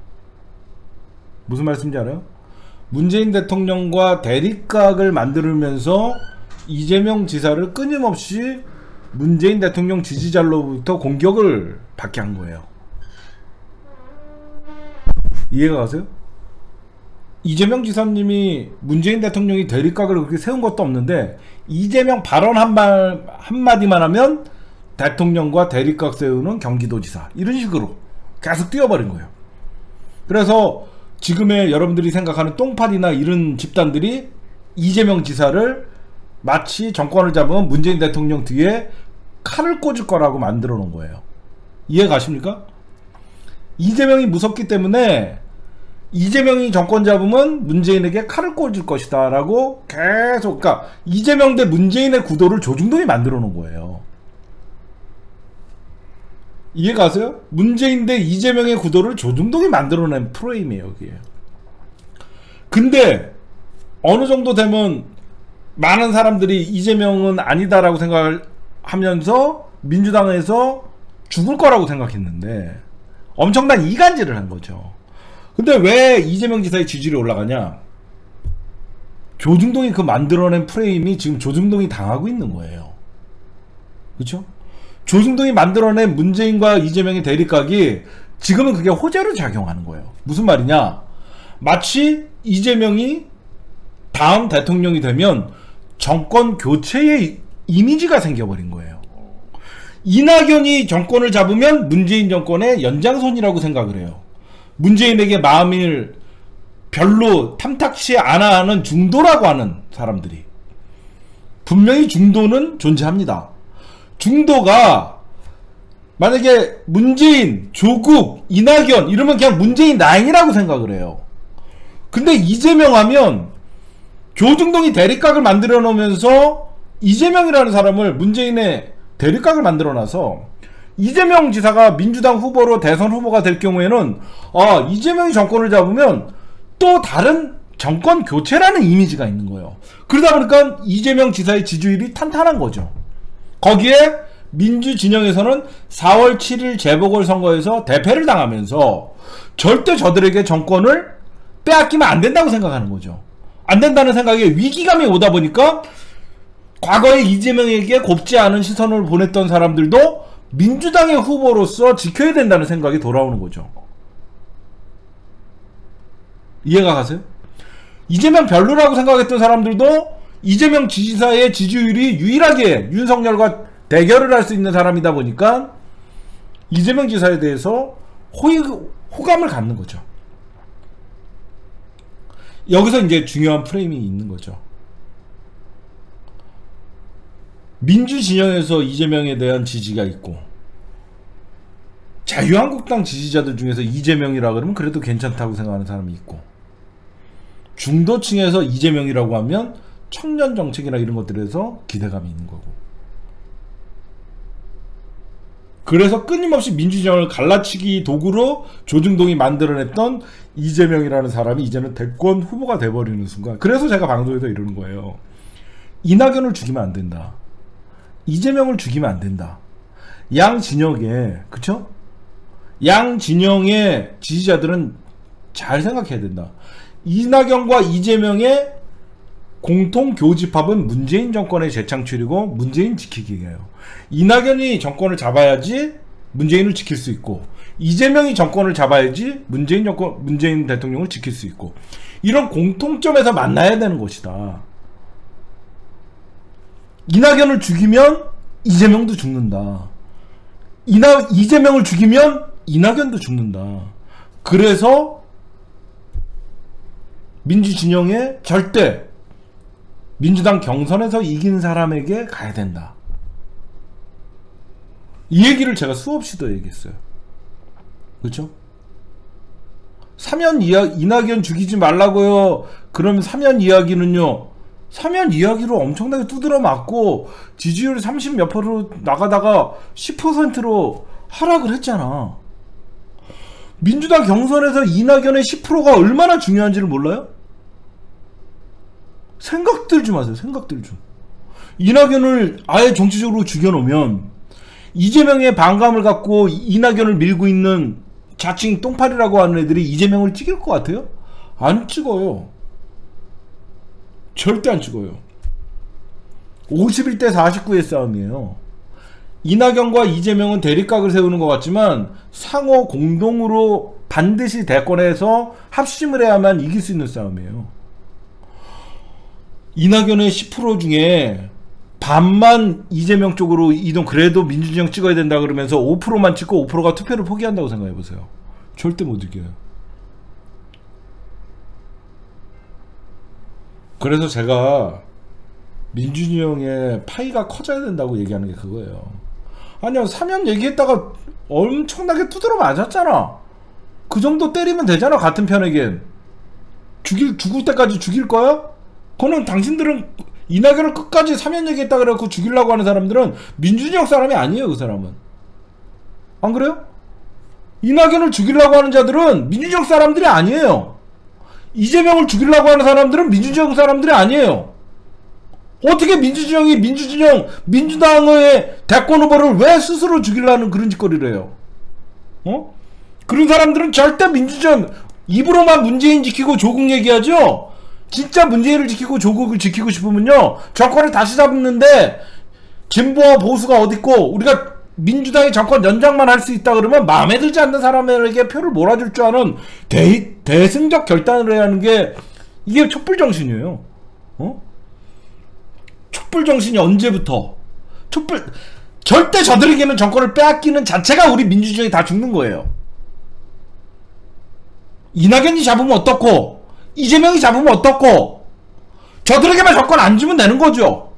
무슨 말씀인지 알아요? 문재인 대통령과 대립각을 만들면서 이재명 지사를 끊임없이 문재인 대통령 지지자로부터 공격을 받게 한 거예요. 이해가 가세요? 이재명 지사님이 문재인 대통령이 대립각을 그렇게 세운 것도 없는데 이재명 발언 한 말 한마디만 하면 대통령과 대립각 세우는 경기도지사 이런 식으로 계속 뛰어버린 거예요. 그래서 지금의 여러분들이 생각하는 똥파리나 이런 집단들이 이재명 지사를 마치 정권을 잡으면 문재인 대통령 뒤에 칼을 꽂을 거라고 만들어 놓은 거예요. 이해 가십니까? 이재명이 무섭기 때문에 이재명이 정권 잡으면 문재인에게 칼을 꽂을 것이다 라고 계속 그러니까 이재명 대 문재인의 구도를 조중동이 만들어 놓은 거예요. 이해 가세요? 문재인 대 이재명의 구도를 조중동이 만들어낸 프레임이에요, 여기에. 근데 어느 정도 되면 많은 사람들이 이재명은 아니다라고 생각을 하면서 민주당에서 죽을 거라고 생각했는데 엄청난 이간질을 한 거죠. 근데 왜 이재명 지사의 지지율이 올라가냐? 조중동이 그 만들어낸 프레임이 지금 조중동이 당하고 있는 거예요. 그렇죠? 조중동이 만들어낸 문재인과 이재명의 대립각이 지금은 그게 호재로 작용하는 거예요. 무슨 말이냐? 마치 이재명이 다음 대통령이 되면 정권 교체의 이미지가 생겨버린 거예요. 이낙연이 정권을 잡으면 문재인 정권의 연장선이라고 생각을 해요. 문재인에게 마음을 별로 탐탁치 않아 하는 중도라고 하는 사람들이. 분명히 중도는 존재합니다. 중도가 만약에 문재인, 조국, 이낙연 이러면 그냥 문재인 라인이라고 생각을 해요. 근데 이재명 하면 조중동이 대립각을 만들어 놓으면서 이재명이라는 사람을 문재인의 대립각을 만들어 놔서 이재명 지사가 민주당 후보로 대선 후보가 될 경우에는 아 이재명이 정권을 잡으면 또 다른 정권 교체라는 이미지가 있는 거예요. 그러다 보니까 이재명 지사의 지지율이 탄탄한 거죠. 거기에 민주 진영에서는 4월 7일 재보궐선거에서 대패를 당하면서 절대 저들에게 정권을 빼앗기면 안 된다고 생각하는 거죠. 안 된다는 생각에 위기감이 오다 보니까 과거에 이재명에게 곱지 않은 시선을 보냈던 사람들도 민주당의 후보로서 지켜야 된다는 생각이 돌아오는 거죠. 이해가 가세요? 이재명 별로라고 생각했던 사람들도 이재명 지지사의 지지율이 유일하게 윤석열과 대결을 할 수 있는 사람이다 보니까 이재명 지사에 대해서 호의, 호감을 갖는 거죠. 여기서 이제 중요한 프레임이 있는 거죠. 민주 진영에서 이재명에 대한 지지가 있고 자유한국당 지지자들 중에서 이재명이라 그러면 그래도 괜찮다고 생각하는 사람이 있고 중도층에서 이재명이라고 하면 청년 정책이나 이런 것들에서 기대감이 있는 거고. 그래서 끊임없이 민주정을 갈라치기 도구로 조중동이 만들어냈던 이재명이라는 사람이 이제는 대권 후보가 돼버리는 순간 그래서 제가 방송에서 이러는 거예요. 이낙연을 죽이면 안 된다 이재명을 죽이면 안 된다 양 진영에 그쵸? 양 진영의 지지자들은 잘 생각해야 된다 이낙연과 이재명의 공통 교집합은 문재인 정권의 재창출이고 문재인 지키기예요. 이낙연이 정권을 잡아야지 문재인을 지킬 수 있고 이재명이 정권을 잡아야지 문재인 정권 문재인 대통령을 지킬 수 있고 이런 공통점에서 만나야 되는 것이다. 이낙연을 죽이면 이재명도 죽는다. 이나, 이재명을 죽이면 이낙연도 죽는다. 그래서 민주진영에 절대 민주당 경선에서 이긴 사람에게 가야 된다. 이 얘기를 제가 수없이 더 얘기했어요. 그렇죠? 사면 이야 이낙연 죽이지 말라고요. 그러면 사면 이야기는요. 사면 이야기로 엄청나게 두드려 맞고 지지율 30몇 프로 나가다가 10%로 하락을 했잖아. 민주당 경선에서 이낙연의 10%가 얼마나 중요한지를 몰라요? 생각들 좀 하세요. 생각들 좀. 이낙연을 아예 정치적으로 죽여놓으면 이재명의 반감을 갖고 이낙연을 밀고 있는 자칭 똥파리라고 하는 애들이 이재명을 찍을 것 같아요? 안 찍어요. 절대 안 찍어요. 51대 49의 싸움이에요. 이낙연과 이재명은 대립각을 세우는 것 같지만 상호 공동으로 반드시 대권에서 합심을 해야만 이길 수 있는 싸움이에요. 이낙연의 10% 중에 반만 이재명 쪽으로 이동 그래도 민주진영 찍어야 된다 그러면서 5%만 찍고 5%가 투표를 포기한다고 생각해 보세요. 절대 못 이겨요. 그래서 제가 민주진영의 파이가 커져야 된다고 얘기하는 게 그거예요. 아니요, 사면 얘기했다가 엄청나게 두드러 맞았잖아. 그 정도 때리면 되잖아, 같은 편에겐. 죽일, 죽을 때까지 죽일 거야? 그거는 당신들은 이낙연을 끝까지 사면 얘기했다 그래갖고 죽이려고 하는 사람들은 민주적 사람이 아니에요 그 사람은 안 그래요? 이낙연을 죽이려고 하는 자들은 민주적 사람들이 아니에요 이재명을 죽이려고 하는 사람들은 민주적 사람들이 아니에요. 어떻게 민주진영이 민주진영 민주당의 대권 후보를 왜 스스로 죽이려는 그런 짓거리를 해요? 어? 그런 사람들은 절대 민주적 입으로만 문재인 지키고 조국 얘기하죠? 진짜 문재인을 지키고 조국을 지키고 싶으면요. 정권을 다시 잡는데 진보와 보수가 어딨고 우리가 민주당이 정권 연장만 할 수 있다 그러면 마음에 들지 않는 사람에게 표를 몰아줄 줄 아는 대, 대승적 결단을 해야 하는 게 이게 촛불 정신이에요. 어? 촛불 정신이 언제부터? 촛불 절대 저들에게는 정권을 빼앗기는 자체가 우리 민주주의 다 죽는 거예요. 이낙연이 잡으면 어떻고 이재명이 잡으면 어떻고 저들에게만 정권 안 주면 되는 거죠.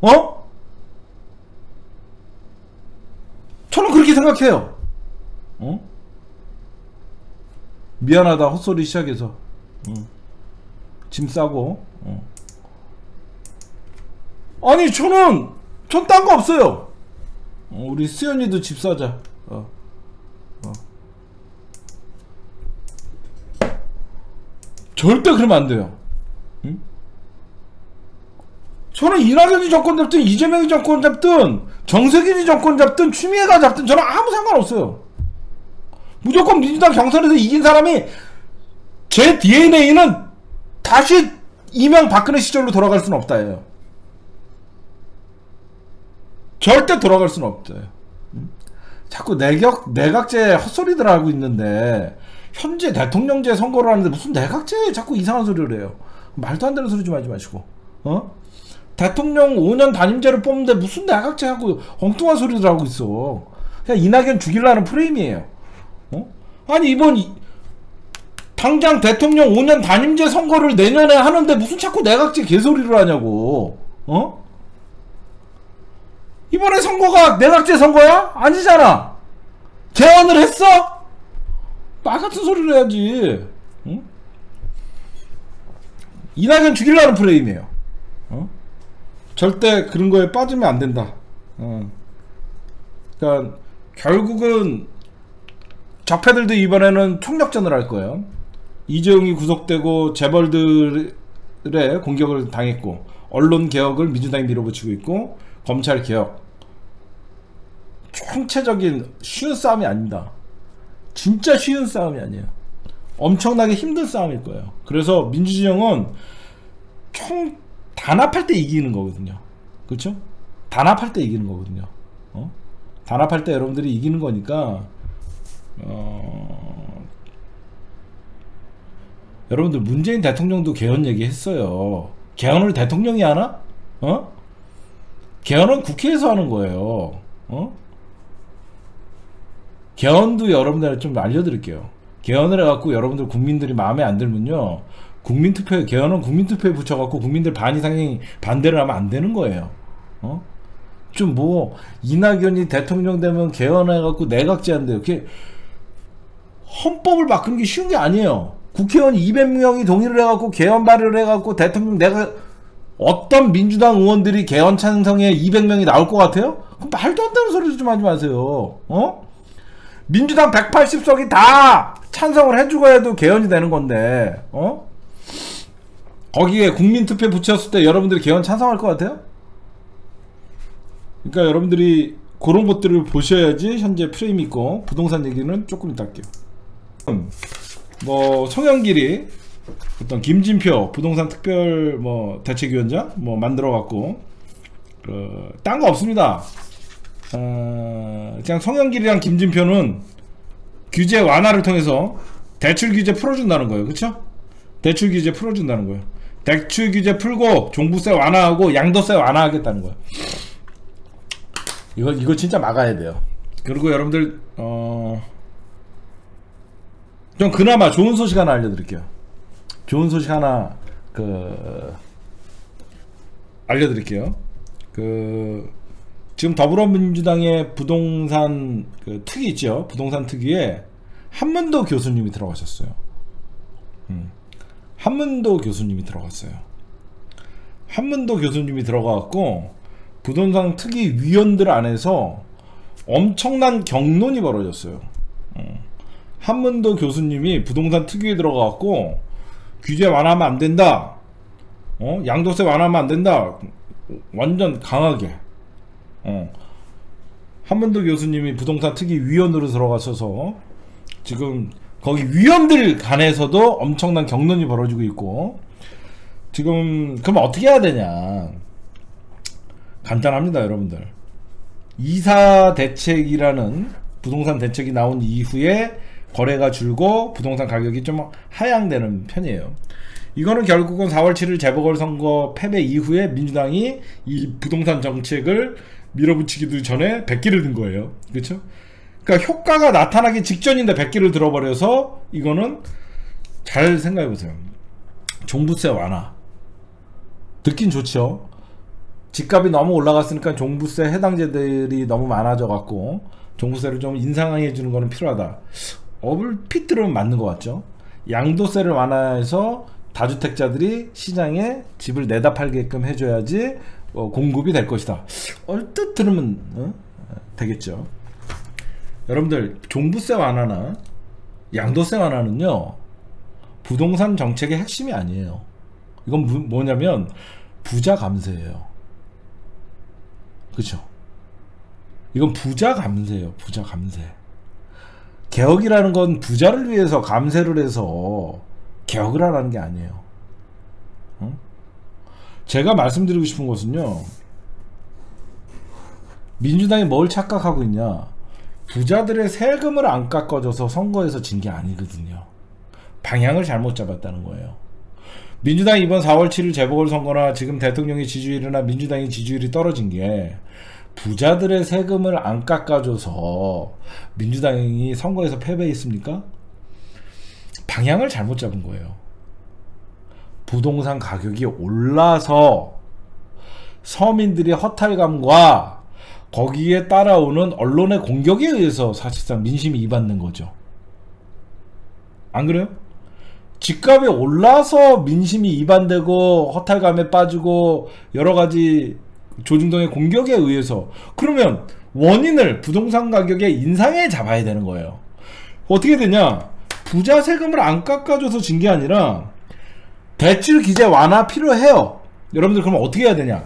어? 저는 그렇게 생각해요. 어? 미안하다 헛소리 시작해서 어. 짐 싸고 어. 아니 저는 전 딴 거 없어요. 어, 우리 수연이도 집 사자. 어. 어. 절대 그러면 안 돼요. 응? 저는 이낙연이 정권 잡든 이재명이 정권 잡든 정세균이 정권 잡든 추미애가 잡든 저는 아무 상관없어요. 무조건 민주당 경선에서 이긴 사람이 제 DNA는 다시 이명 박근혜 시절로 돌아갈 수는 없다예요. 절대 돌아갈 수는 없어요. 자꾸 내격 내각제 헛소리들 하고 있는데 현재 대통령제 선거를 하는데 무슨 내각제 자꾸 이상한 소리를 해요. 말도 안 되는 소리 좀 하지 마시고. 어? 대통령 5년 단임제를 뽑는데 무슨 내각제 하고 엉뚱한 소리들 하고 있어. 그냥 이낙연 죽일라는 프레임이에요. 어? 아니 이번 이, 당장 대통령 5년 단임제 선거를 내년에 하는데 무슨 자꾸 내각제 개소리를 하냐고. 어? 이번에 선거가 내각제 선거야? 아니잖아. 제안을 했어? 말 같은 소리를 해야지. 응? 이낙연 죽일라는 프레임이에요. 어? 절대 그런 거에 빠지면 안 된다. 어. 그러니까 결국은 적폐들도 이번에는 총력전을 할 거예요. 이재용이 구속되고 재벌들의 공격을 당했고 언론 개혁을 민주당이 밀어붙이고 있고 검찰 개혁 총체적인 쉬운 싸움이 아닙니다. 진짜 쉬운 싸움이 아니에요. 엄청나게 힘든 싸움일 거예요. 그래서 민주진영은 총 단합할 때 이기는 거거든요. 그렇죠? 단합할 때 이기는 거거든요. 어? 단합할 때 여러분들이 이기는 거니까 어... 여러분들 문재인 대통령도 개헌 얘기했어요. 개헌을 대통령이 하나? 어? 개헌은 국회에서 하는 거예요. 어? 개헌도 여러분들 좀 알려드릴게요. 개헌을 해갖고 여러분들 국민들이 마음에 안 들면요. 국민투표, 개헌은 국민투표에 붙여갖고 국민들 반 이상이 반대를 하면 안 되는 거예요. 어? 좀 뭐, 이낙연이 대통령 되면 개헌해갖고 내각 제한돼요. 이렇게 헌법을 바꾸는 게 쉬운 게 아니에요. 국회의원 200명이 동의를 해갖고 개헌 발의를 해갖고 대통령 내가 어떤 민주당 의원들이 개헌 찬성에 200명이 나올 것 같아요? 그럼 말도 안 되는 소리 좀 하지 마세요. 어? 민주당 180석이 다 찬성을 해주고 해도 개헌이 되는 건데, 어? 거기에 국민투표 붙였을 때 여러분들이 개헌 찬성할 것 같아요? 그러니까 여러분들이 그런 것들을 보셔야지 현재 프레임이 있고 부동산 얘기는 조금 이따 할게요. 뭐 송영길이 어떤 김진표 부동산 특별 뭐 대책위원장 뭐 만들어 갖고 그, 딴 거 없습니다. 어, 그냥 성형길이랑 김진표는 규제 완화를 통해서 대출 규제 풀어준다는 거예요. 그쵸? 대출 규제 풀어준다는 거예요. 대출 규제 풀고 종부세 완화하고 양도세 완화하겠다는 거예요. 이거 이거 진짜 막아야 돼요. 그리고 여러분들 어. 좀 그나마 좋은 소식 하나 알려드릴게요. 좋은 소식 하나 그 알려드릴게요. 그 지금 더불어민주당의 부동산 그 특위 있죠. 부동산 특위에 한문도 교수님이 들어가셨어요. 음. 한문도 교수님이 들어갔어요. 한문도 교수님이 들어가갖고 부동산 특위 위원들 안에서 엄청난 경론이 벌어졌어요. 음. 한문도 교수님이 부동산 특위에 들어가갖고 규제 완화하면 안 된다. 어? 양도세 완화하면 안 된다. 완전 강하게 어. 한문도 교수님이 부동산 특위 위원으로 들어가셔서 지금 거기 위원들 간에서도 엄청난 경론이 벌어지고 있고 지금 그럼 어떻게 해야 되냐 간단합니다 여러분들 이사 대책이라는 부동산 대책이 나온 이후에 거래가 줄고 부동산 가격이 좀 하향되는 편이에요. 이거는 결국은 4월 7일 재보궐선거 패배 이후에 민주당이 이 부동산 정책을 밀어붙이기도 전에 100기를 든 거예요. 그렇죠? 그러니까 효과가 나타나기 직전인데 100기를 들어버려서 이거는 잘 생각해 보세요. 종부세 완화. 듣긴 좋죠. 집값이 너무 올라갔으니까 종부세 해당제들이 너무 많아져 갖고 종부세를 좀 인상해 주는 거는 필요하다. 얼핏 들으면 맞는 것 같죠. 양도세를 완화해서 다주택자들이 시장에 집을 내다 팔게끔 해줘야지 어, 공급이 될 것이다. 얼뜻 들으면 어? 되겠죠. 여러분들 종부세 완화나 양도세 완화는요 부동산 정책의 핵심이 아니에요. 이건 무, 뭐냐면 부자 감세예요. 그렇죠? 이건 부자 감세예요. 부자 감세. 개혁이라는 건 부자를 위해서 감세를 해서 개혁을 하라는 게 아니에요. 어? 제가 말씀드리고 싶은 것은요. 민주당이 뭘 착각하고 있냐. 부자들의 세금을 안 깎아줘서 선거에서 진 게 아니거든요. 방향을 잘못 잡았다는 거예요. 민주당이 이번 4월 7일 재보궐선거나 지금 대통령의 지지율이나 민주당의 지지율이 떨어진 게 부자들의 세금을 안 깎아줘서 민주당이 선거에서 패배했습니까? 방향을 잘못 잡은 거예요. 부동산 가격이 올라서 서민들의 허탈감과 거기에 따라오는 언론의 공격에 의해서 사실상 민심이 이받는 거죠. 안 그래요? 집값이 올라서 민심이 이반되고 허탈감에 빠지고 여러 가지 조중동의 공격에 의해서 그러면 원인을 부동산 가격의 인상에 잡아야 되는 거예요. 어떻게 되냐? 부자 세금을 안 깎아줘서 진 게 아니라 대출 기재 완화 필요해요. 여러분들 그러면 어떻게 해야 되냐?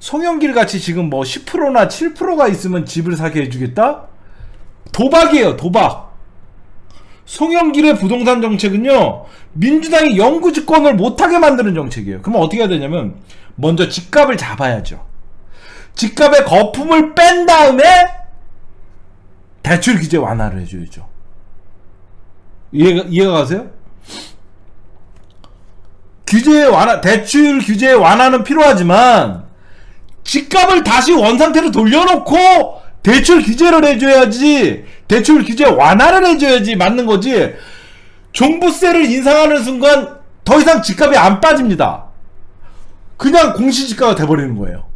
송영길 같이 지금 뭐 10%나 7%가 있으면 집을 사게 해주겠다? 도박이에요, 도박. 송영길의 부동산 정책은요, 민주당이 영구 집권을 못하게 만드는 정책이에요. 그러면 어떻게 해야 되냐면, 먼저 집값을 잡아야죠. 집값의 거품을 뺀 다음에, 대출 규제 완화를 해줘야죠. 이해가, 이해가 가세요? 규제 완화, 대출 규제 완화는 필요하지만, 집값을 다시 원상태로 돌려놓고, 대출 규제를 해줘야지, 대출 규제 완화를 해줘야지 맞는 거지, 종부세를 인상하는 순간 더 이상 집값이 안 빠집니다. 그냥 공시지가가 돼버리는 거예요.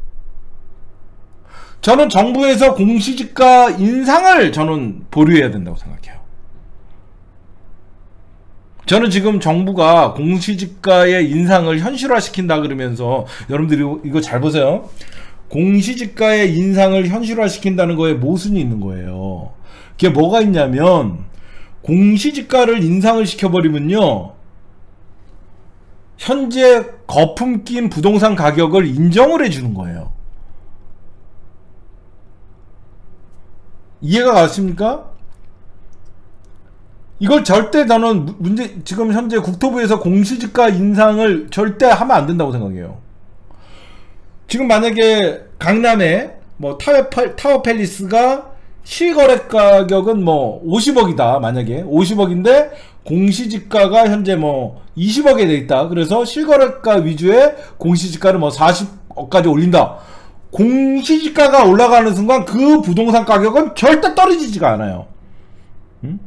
저는 정부에서 공시지가 인상을 저는 보류해야 된다고 생각해요. 저는 지금 정부가 공시지가의 인상을 현실화시킨다 그러면서 여러분들이 이거 잘 보세요. 공시지가의 인상을 현실화시킨다는 거에 모순이 있는 거예요. 그게 뭐가 있냐면 공시지가를 인상을 시켜버리면요. 현재 거품 낀 부동산 가격을 인정을 해주는 거예요. 이해가 가십니까? 이걸 절대 저는 문제 지금 현재 국토부에서 공시지가 인상을 절대 하면 안 된다고 생각해요. 지금 만약에 강남에 뭐 타워, 타워 팰리스가 실거래 가격은 뭐 50억이다 만약에. 50억인데 공시지가가 현재 뭐 20억에 돼 있다. 그래서 실거래가 위주의 공시지가를 뭐 40억까지 올린다. 공시지가가 올라가는 순간 그 부동산 가격은 절대 떨어지지가 않아요. 음?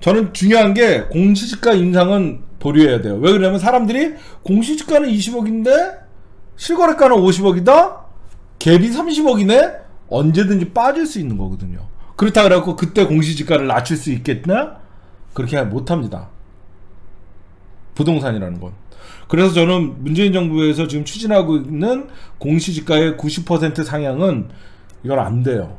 저는 중요한 게 공시지가 인상은 보류해야 돼요. 왜 그러냐면 사람들이 공시지가는 20억인데 실거래가는 50억이다 갭이 30억이네 언제든지 빠질 수 있는 거거든요. 그렇다 그래갖고 그때 공시지가를 낮출 수 있겠나? 그렇게 못합니다. 부동산이라는 건. 그래서 저는 문재인 정부에서 지금 추진하고 있는 공시지가의 90% 상향은 이건 안 돼요.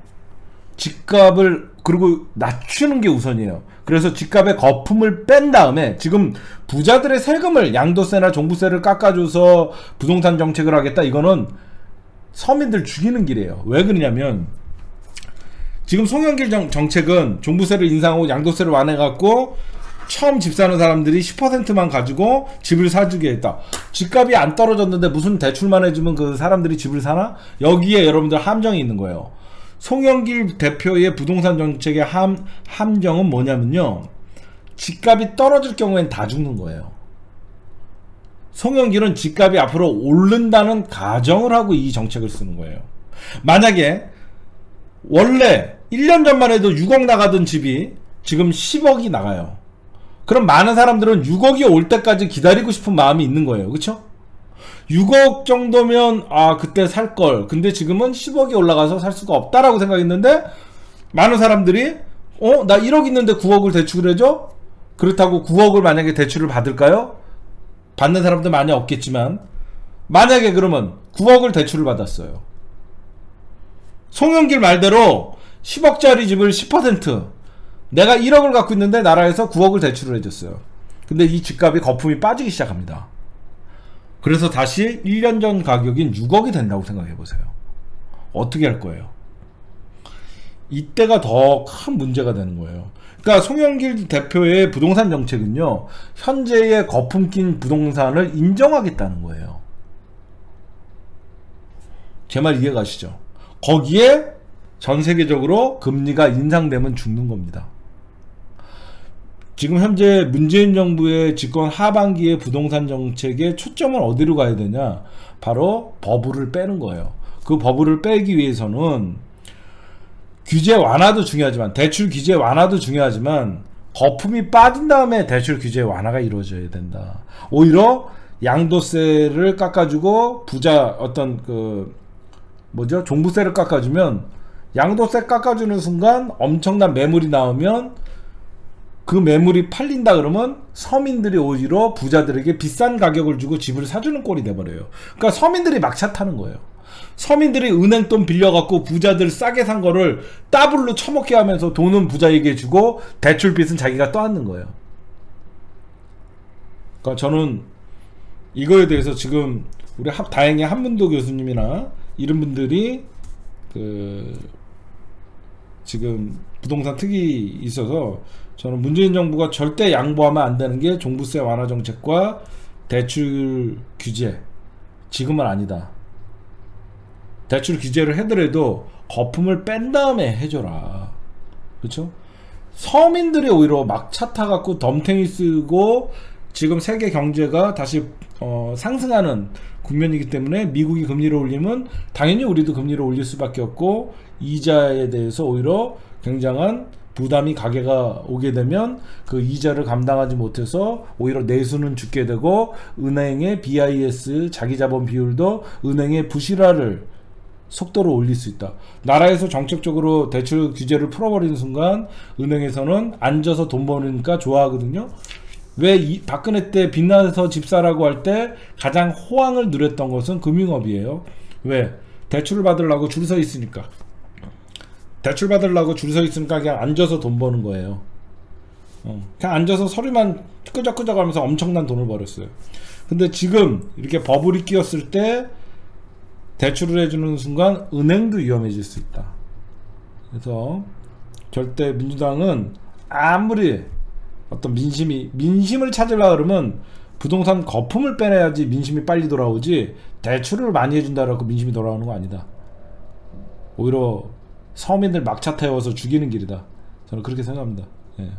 집값을 그리고 낮추는 게 우선이에요. 그래서 집값의 거품을 뺀 다음에 지금 부자들의 세금을 양도세나 종부세를 깎아줘서 부동산 정책을 하겠다 이거는 서민들 죽이는 길이에요. 왜 그러냐면 지금 송영길 정, 정책은 종부세를 인상하고 양도세를 완화해갖고 처음 집 사는 사람들이 10%만 가지고 집을 사주게 했다. 집값이 안 떨어졌는데 무슨 대출만 해주면 그 사람들이 집을 사나? 여기에 여러분들 함정이 있는 거예요. 송영길 대표의 부동산 정책의 함, 함정은 뭐냐면요. 집값이 떨어질 경우엔 다 죽는 거예요. 송영길은 집값이 앞으로 오른다는 가정을 하고 이 정책을 쓰는 거예요. 만약에 원래 1년 전만 해도 6억 나가던 집이 지금 10억이 나가요. 그럼 많은 사람들은 6억이 올 때까지 기다리고 싶은 마음이 있는 거예요. 그쵸? 6억 정도면 아 그때 살 걸. 근데 지금은 10억이 올라가서 살 수가 없다라고 생각했는데 많은 사람들이 어 나 1억 있는데 9억을 대출을 해줘? 그렇다고 9억을 만약에 대출을 받을까요? 받는 사람도 많이 없겠지만 만약에 그러면 9억을 대출을 받았어요. 송영길 말대로 10억짜리 집을 10% 내가 1억을 갖고 있는데 나라에서 9억을 대출을 해줬어요. 근데 이 집값이 거품이 빠지기 시작합니다. 그래서 다시 1년 전 가격인 6억이 된다고 생각해 보세요. 어떻게 할 거예요? 이때가 더 큰 문제가 되는 거예요. 그러니까 송영길 대표의 부동산 정책은요. 현재의 거품 낀 부동산을 인정하겠다는 거예요. 제 말 이해가시죠? 거기에 전 세계적으로 금리가 인상되면 죽는 겁니다. 지금 현재 문재인 정부의 집권 하반기의 부동산 정책의 초점은 어디로 가야 되냐? 바로 버블을 빼는 거예요. 그 버블을 빼기 위해서는 규제 완화도 중요하지만 대출 규제 완화도 중요하지만 거품이 빠진 다음에 대출 규제 완화가 이루어져야 된다. 오히려 양도세를 깎아주고 부자 어떤 그 뭐죠 종부세를 깎아주면 양도세 깎아주는 순간 엄청난 매물이 나오면 그 매물이 팔린다 그러면 서민들이 오히려 부자들에게 비싼 가격을 주고 집을 사주는 꼴이 돼버려요. 그러니까 서민들이 막차 타는 거예요. 서민들이 은행 돈 빌려갖고 부자들 싸게 산 거를 더블로 처먹게 하면서 돈은 부자에게 주고 대출 빚은 자기가 떠안는 거예요. 그러니까 저는 이거에 대해서 지금 우리 합, 다행히 한문도 교수님이나 이런 분들이 그 지금 부동산 특이 있어서 저는 문재인 정부가 절대 양보하면 안 되는 게 종부세 완화 정책과 대출 규제 지금은 아니다. 대출 규제를 해더라도 거품을 뺀 다음에 해줘라. 그렇죠? 서민들이 오히려 막 차 타갖고 덤탱이 쓰고 지금 세계 경제가 다시 어, 상승하는 국면이기 때문에 미국이 금리를 올리면 당연히 우리도 금리를 올릴 수밖에 없고 이자에 대해서 오히려 굉장한 부담이 가게가 오게 되면 그 이자를 감당하지 못해서 오히려 내수는 죽게 되고 은행의 BIS 자기자본 비율도 은행의 부실화를 속도로 올릴 수 있다. 나라에서 정책적으로 대출 규제를 풀어버리는 순간 은행에서는 앉아서 돈 버니까 좋아하거든요. 왜 이, 박근혜 때 빛나서 집사라고 할 때 가장 호황을 누렸던 것은 금융업이에요. 왜? 대출을 받으려고 줄 서 있으니까. 대출 받으려고 줄 서 있으니까 그냥 앉아서 돈 버는 거예요. 어, 그냥 앉아서 서류만 끄적끄적 하면서 엄청난 돈을 벌었어요. 근데 지금 이렇게 버블이 끼었을 때 대출을 해주는 순간 은행도 위험해질 수 있다. 그래서 절대 민주당은 아무리 어떤 민심이 민심을 찾으려 그러면 부동산 거품을 빼내야지 민심이 빨리 돌아오지 대출을 많이 해준다라고 민심이 돌아오는 거 아니다. 오히려 서민들 막차 태워서 죽이는 길이다. 저는 그렇게 생각합니다. 예.